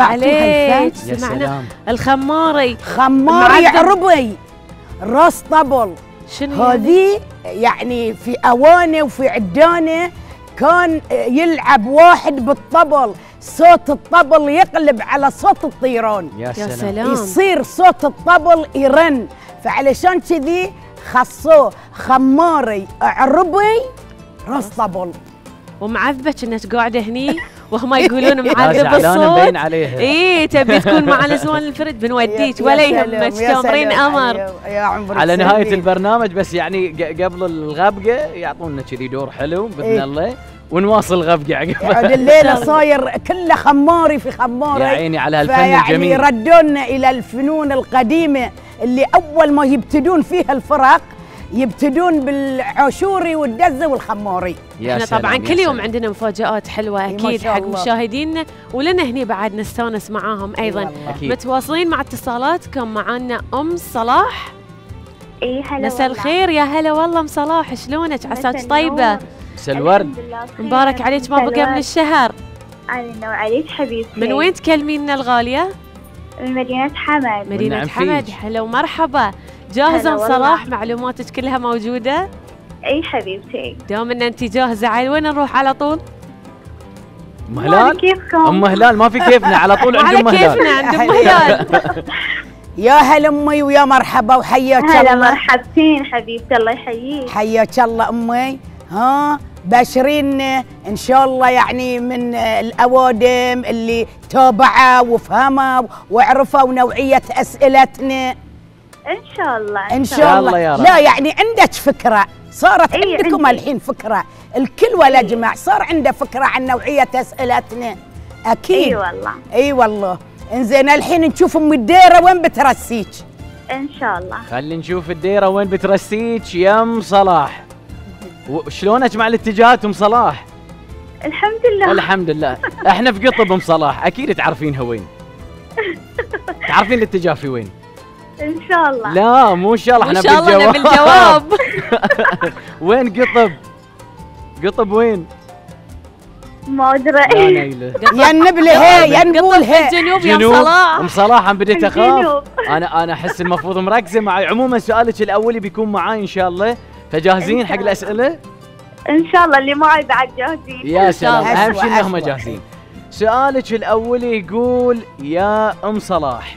عليك. سمعنا سلام. الخماري. خمار يا معدل. عربي راس طبل. شنو هذه يعني في اوانه وفي عدانه كان يلعب واحد بالطبل. صوت الطبل يقلب على صوت الطيران. يا يا سلام. سلام. يصير صوت الطبل يرن. فعلشان كذي خصوه خماري. عربي راس طبل. ومعذبك انك قاعدة هني. وهم يقولون [LAUGHS] معذب الصوت عليها اي تبي [LAUGHS] تكون مع نسوان الفرد؟ بنوديك ولا يهمك تمرين أمر. يا- يا عمرك على نهاية. البرنامج بس يعني ق- قبل الغبقة يعطونا كذي دور حلو بإذن إيه. الله ونواصل الغبقه يعني عقب الليلة [LAUGHS] صاير كله خماري في خماري. يا عيني على هالفن فيعني الجميل. ردونا إلى الفنون القديمة اللي أول ما يبتدون فيها الفرق يبتدون بالعاشوري والدزه والخماري يا إحنا طبعا يا كل يوم. عندنا مفاجآت حلوة إي ما أكيد حق. مشاهدينا ولنا هني بعد نستانس معاهم أيضا والله. أكيد متواصلين مع اتصالاتكم معنا أم صلاح اي هلا مساء. الخير يا هلا والله أم صلاح شلونك عساك. طيبة مساء الورد. مبارك عليك ما بقى من. الشهر علينا وعليك حبيبتي من وين تكلمينا الغالية من مدينة حمد مدينة والنعم حمد فيك. هلا هلا والله. صلاح معلوماتك كلها موجودة؟ أي حبيبتي. دام إن انت جاهزة. عيل وين نروح على طول؟ أم هلال؟ كيفكم؟ أم هلال ما في كيفنا. على طول عند على أم هلال. كيفنا عند أم هلال. [LAUGHS] يا هلا أمي ويا مرحبا وحياك هلا الله. مرحبتين حبيبتي الله يحييك. حياك الله أمي. ها باشرين إن شاء الله يعني من الأوادم اللي تابعوا وفهموا وعرفوا نوعيه أسئلتنا. إن شاء الله إن شاء الله. يا رب. لا يعني عندك فكرة. صارت إي عندكم عندي. الحين فكرة. الكل ولا جماع صار عنده فكرة عن نوعية اسئلتنا أكيد. إي والله. إي والله. إنزين الحين نشوف أم الديرة وين بترسيك؟ إن شاء الله. خلي نشوف الديرة وين بترسيك. يا ام صلاح وشلونك مع الاتجاهات أم صلاح؟ الحمد لله. الحمد لله. [LAUGHS] إحنا في قطب أم صلاح. أكيد تعرفينها وين تعرفين الاتجاه في وين. إن شاء الله. لا مو إن شاء الله إن إحنا شاء الله نبي الجواب [LAUGHS] وين قطب؟ قطب وين؟ ما أدري. [LAUGHS] النبله هي يا نقولها الجنوب يا جنوب. صلاح. أم صلاح ام بديت أخاف. أنا أنا أحس المفروض مركزة معي. عموما سؤالك الاولي بيكون معاي إن شاء الله. فجاهزين حق. الأسئلة؟ إن شاء الله اللي معي بعد جاهزين. يا سلام. أهم شيء إنهم. جاهزين. سؤالك الاولي يقول يا أم صلاح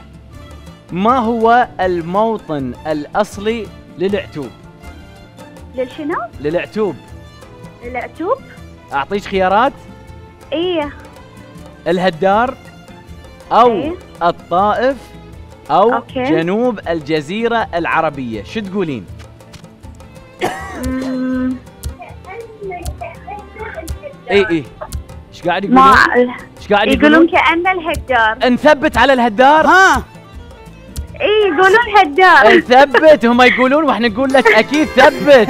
ما هو الموطن الأصلي للعتوب؟ للشنو؟ للعتوب. للعتوب؟ أعطيك خيارات؟ إيه. الهدار أو إيه. الطائف أو أوكي. جنوب الجزيرة العربية. شو تقولين؟ اي اي إيش قاعد يقولون؟ ما إيش قاعد يقولون؟ يقولون كأن الهدار. نثبت على الهدار. ها. إيه يقولون هدار نثبت هم يقولون وإحنا نقول لك أكيد ثبت.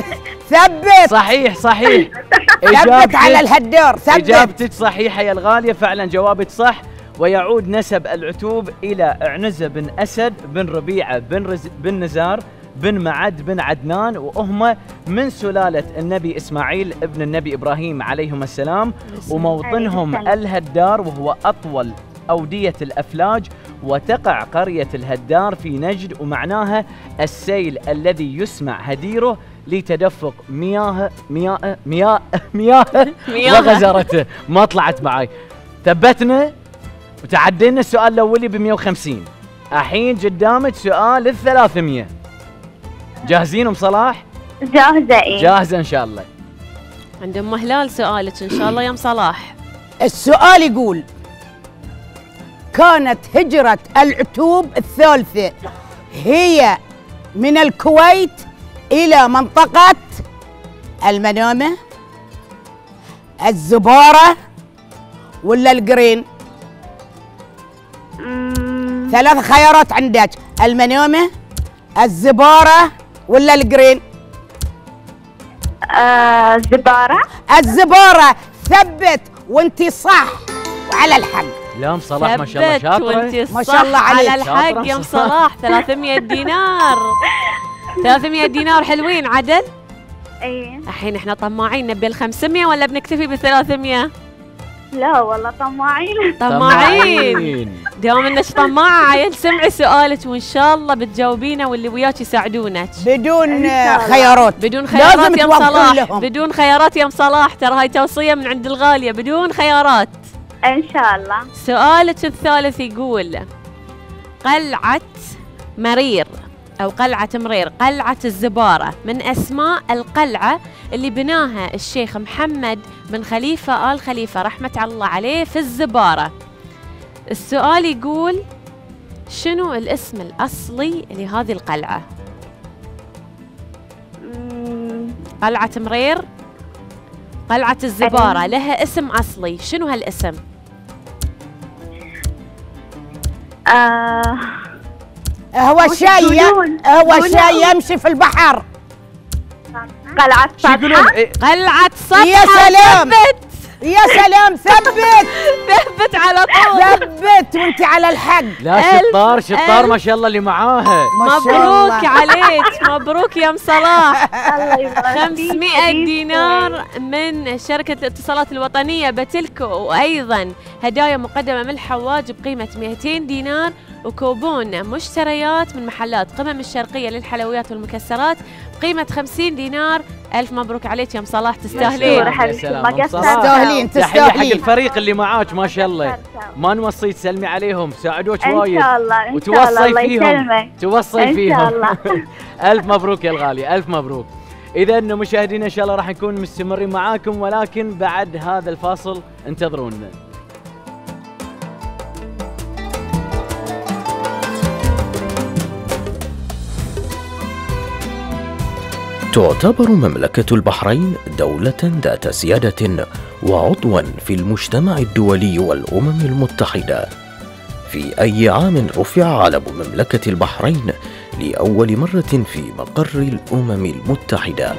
ثبت. صحيح صحيح. [LAUGHS] ثبت على الهدار ثبت. إجابتك صحيحة يا الغالية. فعلا جوابك صح. ويعود نسب العتوب إلى عنزة بن أسد بن ربيعة بن رز بن نزار بن معد بن عدنان. وهم من سلالة النبي إسماعيل ابن النبي إبراهيم عليهم السلام. وموطنهم. الهدار وهو أطول أودية الأفلاج. وتقع قرية الهدار في نجد ومعناها السيل الذي يسمع هديره لتدفق مياه مياه مياه مياه مياه. وغزرته. ما طلعت معي ثبتنا وتعدينا السؤال الأولي ب 150 الحين قدامك سؤال ال 300 جاهزين أم صلاح؟ جاهزة. إيه جاهزة إن شاء الله. عند ام هلال سؤالك إن شاء الله يا أم صلاح. السؤال يقول كانت هجرة العتوب الثالثة. هي من الكويت إلى منطقة المنامة الزبارة ولا القرين؟ ثلاث خيارات عندك المنامة الزبارة ولا القرين؟ آه زبارة الزبارة ثبت وانتي صح وعلى الحق. لا ام صلاح ما شاء الله شاطره ما شاء الله على عليك. الحق شاطرة. يا ام صلاح 300 دينار. [LAUGHS] 300 دينار حلوين عدل؟ إيه الحين إحنا طماعين نبي ال 500 ولا بنكتفي ب 300 لا والله طماعين. طماعين. دام إنك طماعة عيل سمعي سؤالك وإن شاء الله بتجاوبينه واللي وياك يساعدونك. بدون. خيارات. بدون لازم خيارات يا ام صلاح. لهم. بدون خيارات يا ام صلاح. ترى هاي توصية من عند الغالية. بدون خيارات. إن شاء الله. سؤالك الثالث يقول قلعة مرير أو قلعة مرير قلعة الزبارة من أسماء القلعة اللي بناها الشيخ محمد بن خليفة آل خليفة رحمة الله عليه في الزبارة. السؤال يقول شنو الاسم الأصلي لهذه القلعة؟ قلعة مرير قلعة الزبارة لها اسم أصلي شنو هالاسم؟ آه هو وش شاي يقولون؟ هو يقولون- شاي يمشي في البحر. قلعة صفحة إيه، قلعة صفحة يا سلام. ثبت يا سلام ثبت! [LAUGHS] ثبت على طول. ثبت! وانت على الحق. لا شطار شطار. ما شاء الله اللي معاها. ما شاء مبروك. عليك [LAUGHS] مبروك يا ام صلاح الله يبارك 500 دينار من شركة الاتصالات الوطنية بتلكو وأيضا هدايا مقدمة من الحواج بقيمة 200 دينار وكوبون مشتريات من محلات قمم الشرقية للحلويات والمكسرات بقيمة 50 دينار. ألف مبروك عليك يا أم صلاح تستاهلين. أم. تستاهلين تحية حق تستاهلين. الفريق اللي معاك ما شاء الله. ما نوصي تسلمي عليهم ساعدوك وايد. شاء الله إن شاء وتوصي الله الله فيهم. [LAUGHS] توصي إن فيهم. شاء الله. [LAUGHS] ألف مبروك يا الغالي ألف مبروك. اذا مشاهدينا إن شاء الله راح نكون مستمرين معاكم ولكن بعد هذا الفاصل انتظرونا. تعتبر مملكة البحرين دولة ذات سيادة وعضوا في المجتمع الدولي والأمم المتحدة. في أي عام رفع علم مملكة البحرين لأول مرة في مقر الأمم المتحدة.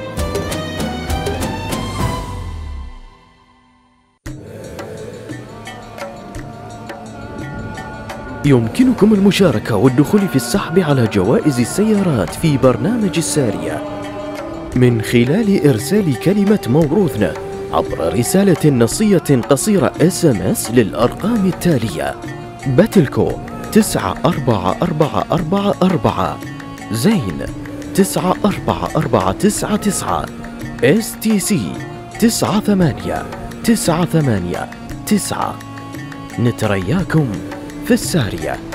يمكنكم المشاركة والدخول في السحب على جوائز السيارات في برنامج السارية من خلال إرسال كلمة موروثنا عبر رسالة نصية قصيرة SMS للأرقام التالية. باتلكو تسعة أربعة أربعة أربعة أربعة. زين تسعة أربعة أربعة تسعة تسعة. STC تسعة ثمانية تسعة ثمانية تسعة. نترياكم في السارية.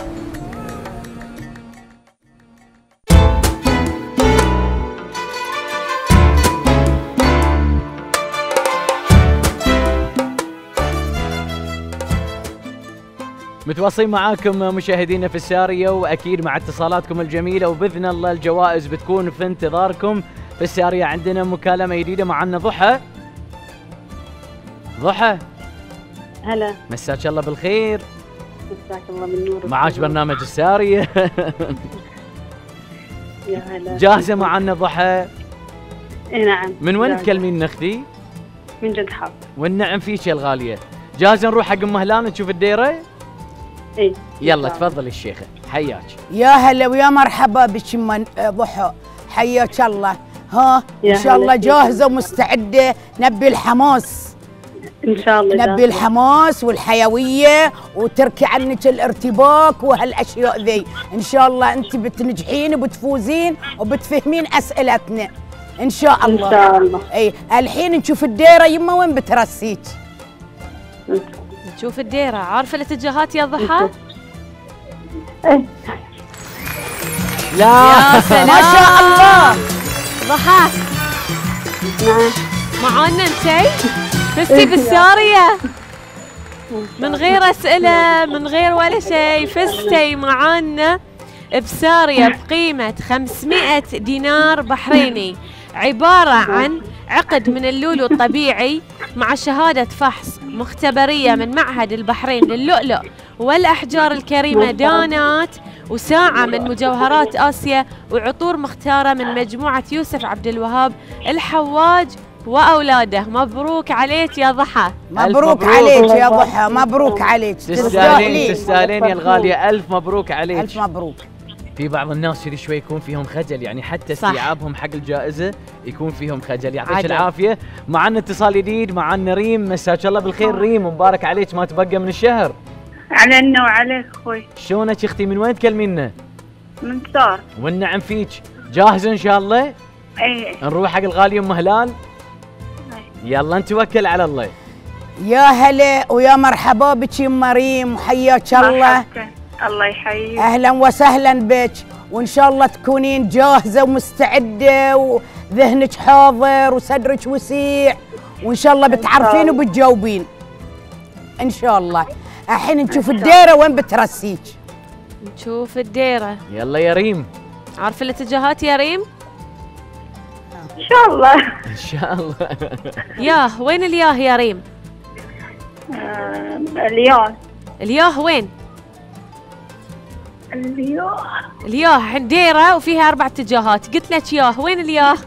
متواصلين معاكم مشاهدينا في السارية وأكيد مع اتصالاتكم الجميلة وبإذن الله الجوائز بتكون في انتظاركم. في السارية عندنا مكالمة جديدة معنا ضحى. ضحى. هلا. مساك الله بالخير. مساك الله بالنور معاش برنامج السارية. [LAUGHS] [LAUGHS] يا هلا. جاهزة معنا ضحى؟ اي نعم. من وين. تكلمين نختي؟ من جد حاب. والنعم فيك يا الغالية. جاهزة نروح حق أم مهلان نشوف الديرة؟ اي يلا تفضلي الشيخة حياك. يا هلا ويا مرحبا بك ام ضحى. حياك الله. ها إن شاء الله. جاهزة ومستعدة. نبي الحماس. إن شاء الله نبي. الحماس والحيوية وتركي عنك الارتباك وهالأشياء ذي. إن شاء الله أنت بتنجحين وبتفوزين وبتفهمين أسئلتنا. إن شاء إن الله. شاء الله. اي الحين نشوف الديرة يما وين بترسيك؟ نشوف الديرة. عارفة الاتجاهات يا ضحى؟ لا. يا سلام. ما شاء الله. ضحى. معانا انتي فزتي بالسارية. من غير أسئلة من غير ولا شيء. فزتي معانا بسارية بقيمة 500 دينار بحريني. عبارة عن عقد من اللولو الطبيعي مع شهادة فحص مختبرية من معهد البحرين للؤلؤ والأحجار الكريمة دانات وساعة من مجوهرات آسيا وعطور مختارة من مجموعة يوسف عبد الوهاب الحواج وأولاده. مبروك عليك يا ضحى. مبروك مبروك. عليك يا ضحى مبروك عليك. تستاهلين تستاهلين. يا الغالية. ألف مبروك عليك. ألف مبروك. في بعض الناس كذي شوي يكون فيهم خجل يعني حتى. استيعابهم حق الجائزة يكون فيهم خجل. يعطيك. العافية. معنا اتصال جديد معنا ريم مساك الله بالخير. ريم مبارك عليك ما تبقى من الشهر. علينا وعليك أخوي شلونك أختي؟ من وين تكلمينا؟ من صار. والنعم فيك. جاهزه إن شاء الله؟ إيه. نروح حق الغالي أم هلال؟ يلا نتوكل على الله. يا هلا ويا مرحبا بك يا مريم وحياك الله. مرحبتين. الله يحييك. أهلا وسهلا بك وإن شاء الله تكونين جاهزة ومستعدة وذهنك حاضر وصدرك وسيع وإن شاء الله بتعرفين. وبتجاوبين. إن شاء الله. الحين نشوف الديرة وين بترسيك. نشوف الديرة. يلا يا ريم. عارفة الاتجاهات يا ريم؟ إن شاء الله. إن شاء الله. ياه وين الياه يا ريم؟ آه، اليوم الياه وين؟ الياه الحين ديرة وفيها أربع اتجاهات. قلت لك ياه وين الياه؟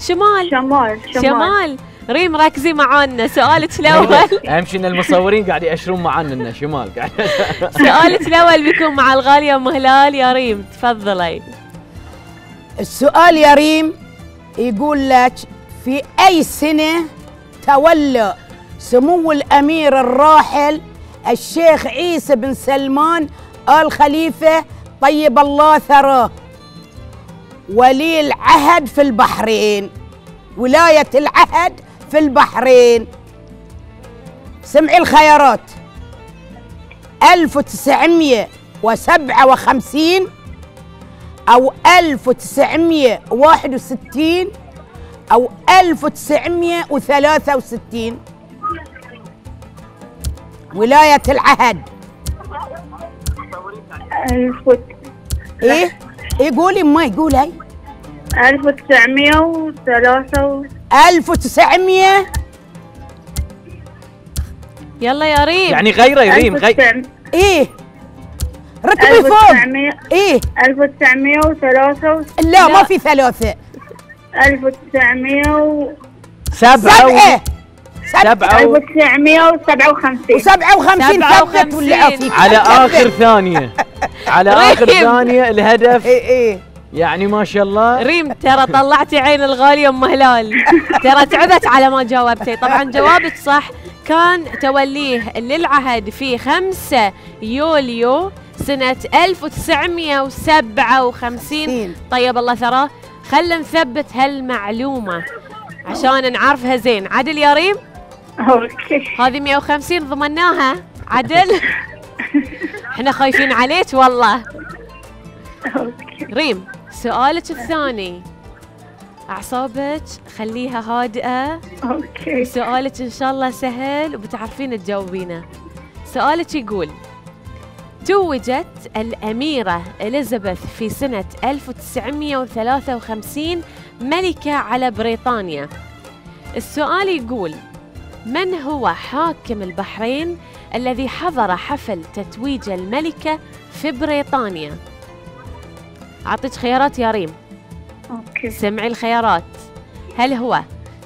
شمال. شمال شمال. ريم ركزي معانا. سؤالك الأول. أهم شيء إن المصورين قاعد يأشرون معانا إنه شمال. قاعد [LAUGHS] سؤالك الأول بيكون مع الغالية أم هلال. يا ريم تفضلي. السؤال يا ريم يقول لك في أي سنة تولى سمو الأمير الراحل الشيخ عيسى بن سلمان آل خليفة طيب الله ثراه ولي العهد في البحرين. ولاية العهد في البحرين. سمعي الخيارات. 1957 أو 1961 أو 1963 ولاية العهد. ألف وت- إيه؟ إيه قولي ما يقول هاي 1903 و- 1900 يلا يا ريم. يعني غيره يا ريم غي... 1900 إيه. ركبي فوق. 1900 إيه. 1903 لا ما في ثلاثة. 1900 و- سبعة. سبعة و... 1957 و57 ثبت ولا عافيك على آخر ثانية. على آخر ريم. ثانية الهدف. إيه إيه. يعني ما شاء الله. ريم ترى طلعتي عين الغالية أم هلال. ترى تعبت على ما جاوبتي. طبعا جوابك صح. كان توليه للعهد في 5 يوليو سنة 1957 طيب الله ثراه. خلنا نثبت هالمعلومة عشان نعرفها زين. عدل يا ريم. أوكي. هذه 150 ضمناها. عدل. إحنا خايفين عليك والله. ريم سؤالك الثاني. أعصابك خليها هادئة. أوكي. سؤالك إن شاء الله سهل وبتعرفين تجاوبينه سؤالك يقول توجت الأميرة إليزابيث في سنة 1953 ملكة على بريطانيا. السؤال يقول من هو حاكم البحرين الذي حضر حفل تتويج الملكة في بريطانيا؟ أعطيك خيارات يا ريم. Okay. سمعي الخيارات. هل هو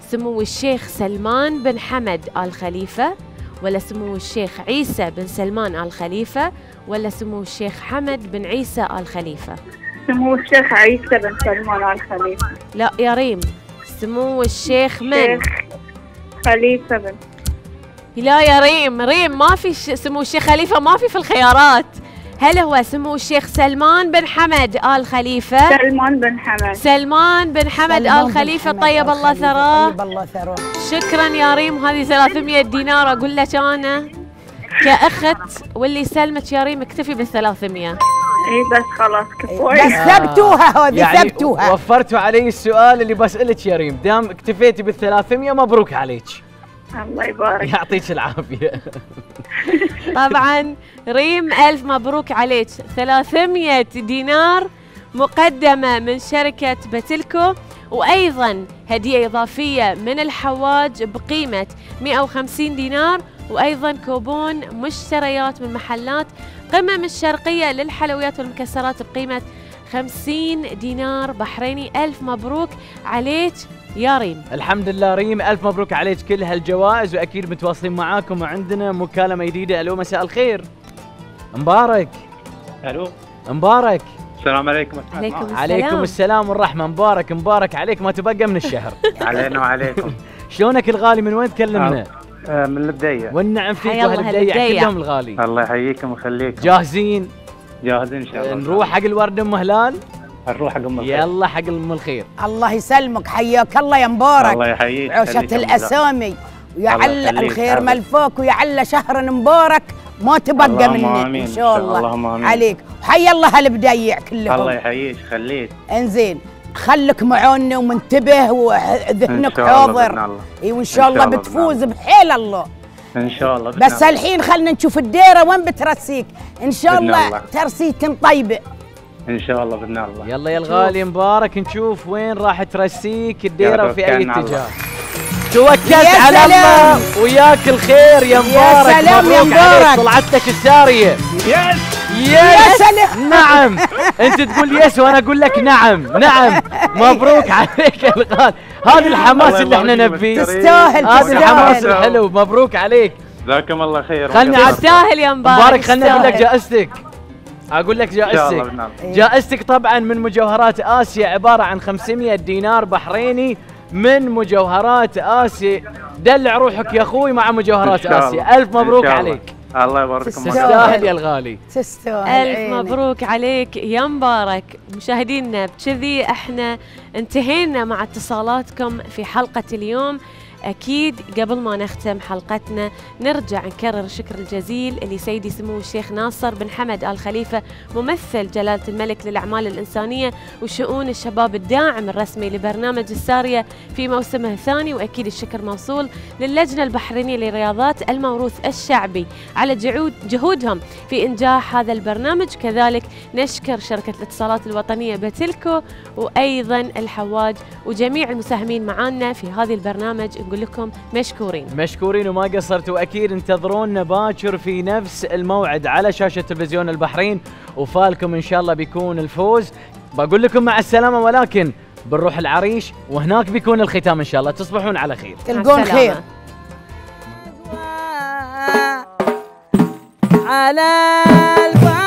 سمو الشيخ سلمان بن حمد آل خليفة ولا سمو الشيخ عيسى بن سلمان آل خليفة ولا سمو الشيخ حمد بن عيسى آل خليفة؟ سمو الشيخ عيسى بن سلمان آل خليفة. لا يا ريم. سمو الشيخ من؟ الشيخ خليفة بن لا يا ريم ريم ما في ش... سمو الشيخ خليفة ما في في الخيارات. هل هو سمو الشيخ سلمان بن حمد آل خليفة؟ سلمان بن حمد. سلمان بن حمد سلمان آل بن خليفة حمد طيب الله ثراه. طيب الله ثراه. شكرا يا ريم هذه 300 دينار. أقول لك أنا كأخت واللي يسلمك يا ريم اكتفي بال 300 اي بس خلاص كفاية. بس ثبتوها هذه يعني ثبتوها وفرتوا علي السؤال اللي بسألك يا ريم. دام اكتفيتي بال 300 مبروك عليك. الله يبارك. يعطيك العافية. [LAUGHS] طبعا ريم ألف مبروك عليك. 300 دينار مقدمة من شركة باتلكو وأيضا هدية إضافية من الحواج بقيمة 150 دينار وأيضا كوبون مشتريات من محلات قمم الشرقية للحلويات والمكسرات بقيمة 50 دينار. بحريني ألف مبروك عليك يا ريم. الحمد لله ريم ألف مبروك عليك كل هالجوائز وأكيد متواصلين معاكم وعندنا مكالمة جديدة ألو مساء الخير. مبارك. ألو. مبارك. السلام عليكم. عليكم السلام. عليكم السلام والرحمة. مبارك مبارك عليك ما تبقى من الشهر. علينا وعليكم. [LAUGHS] شلونك الغالي من وين تكلمنا؟ آه، من البداية. والنعم فيك واهل البديع هالبديع. كلهم الغالي. الله يحييكم ويخليكم. جاهزين؟ جاهزين إن شاء الله. نروح حق الورد أم هلال؟ نروح حق أم الخير. يلا حق أم الخير. الله يسلمك حياك الله يا مبارك. الله يحييك. الأسامي. الله ويعلى الخير. ملفوك ويعلى شهر مبارك. ما تبقى آمين. إن شاء الله. اللهم آمين. عليك. حي الله هالبديع كلهم. الله يحييك خليك. إنزين. خلك معانا ومنتبه وذهنك حاضر. إي وإن شاء الله الله بتفوز بحيل الله إن شاء الله بس. الحين خلنا نشوف الديرة وين بترسيك إن شاء الله الله. ترسيك طيبة إن شاء الله بإذن الله يلا يا الغالي مبارك نشوف وين راح ترسيك الديرة وفي أي اتجاه الله. توكلت يا على سلام. الله وياك الخير يا مبارك. سلام يا مبروك عليك. مبارك. طلعتك السارية. Yes. Yes. يا سلام. نعم. انت تقول yes وأنا أقول لك نعم. نعم. مبروك عليك يا الغالي. هذا الحماس اللي إحنا نبيه. تستاهل هذا الحماس الحلو. مبروك عليك. جزاكم الله خير. خلني عاد تستاهل يا مبارك مبارك خلني أقول لك. جائزتك. أقول لك جائزتك الله جائزتك. طبعا من مجوهرات آسيا عبارة عن 500 دينار بحريني. من مجوهرات آسيا دلع روحك يا أخوي مع مجوهرات الله. ألف مبروك. عليك الله يباركم تستاهل. تستاهل يا الغالي تستاهل ألف عيني. مبروك عليك يا مبارك مشاهدينا بكذي إحنا انتهينا مع اتصالاتكم في حلقة اليوم أكيد قبل ما نختم حلقتنا نرجع نكرر الشكر الجزيل لسيدي سمو الشيخ ناصر بن حمد آل خليفة ممثل جلالة الملك للأعمال الإنسانية وشؤون الشباب الداعم الرسمي لبرنامج السارية في موسمه الثاني وأكيد الشكر موصول للجنة البحرينية لرياضات الموروث الشعبي. على جهود جهودهم في إنجاح هذا البرنامج كذلك نشكر شركة الاتصالات الوطنية بتلكو وأيضا الحواج وجميع المساهمين معنا في هذا البرنامج نقول لكم مشكورين. مشكورين وما قصرتوا. أكيد انتظرونا باكر في نفس الموعد على شاشة تلفزيون البحرين وفالكم إن شاء الله بيكون الفوز. بقول لكم مع السلامة ولكن بنروح العريش وهناك بيكون الختام إن شاء الله. تصبحون على خير. تلقون السلامة. خير. على الب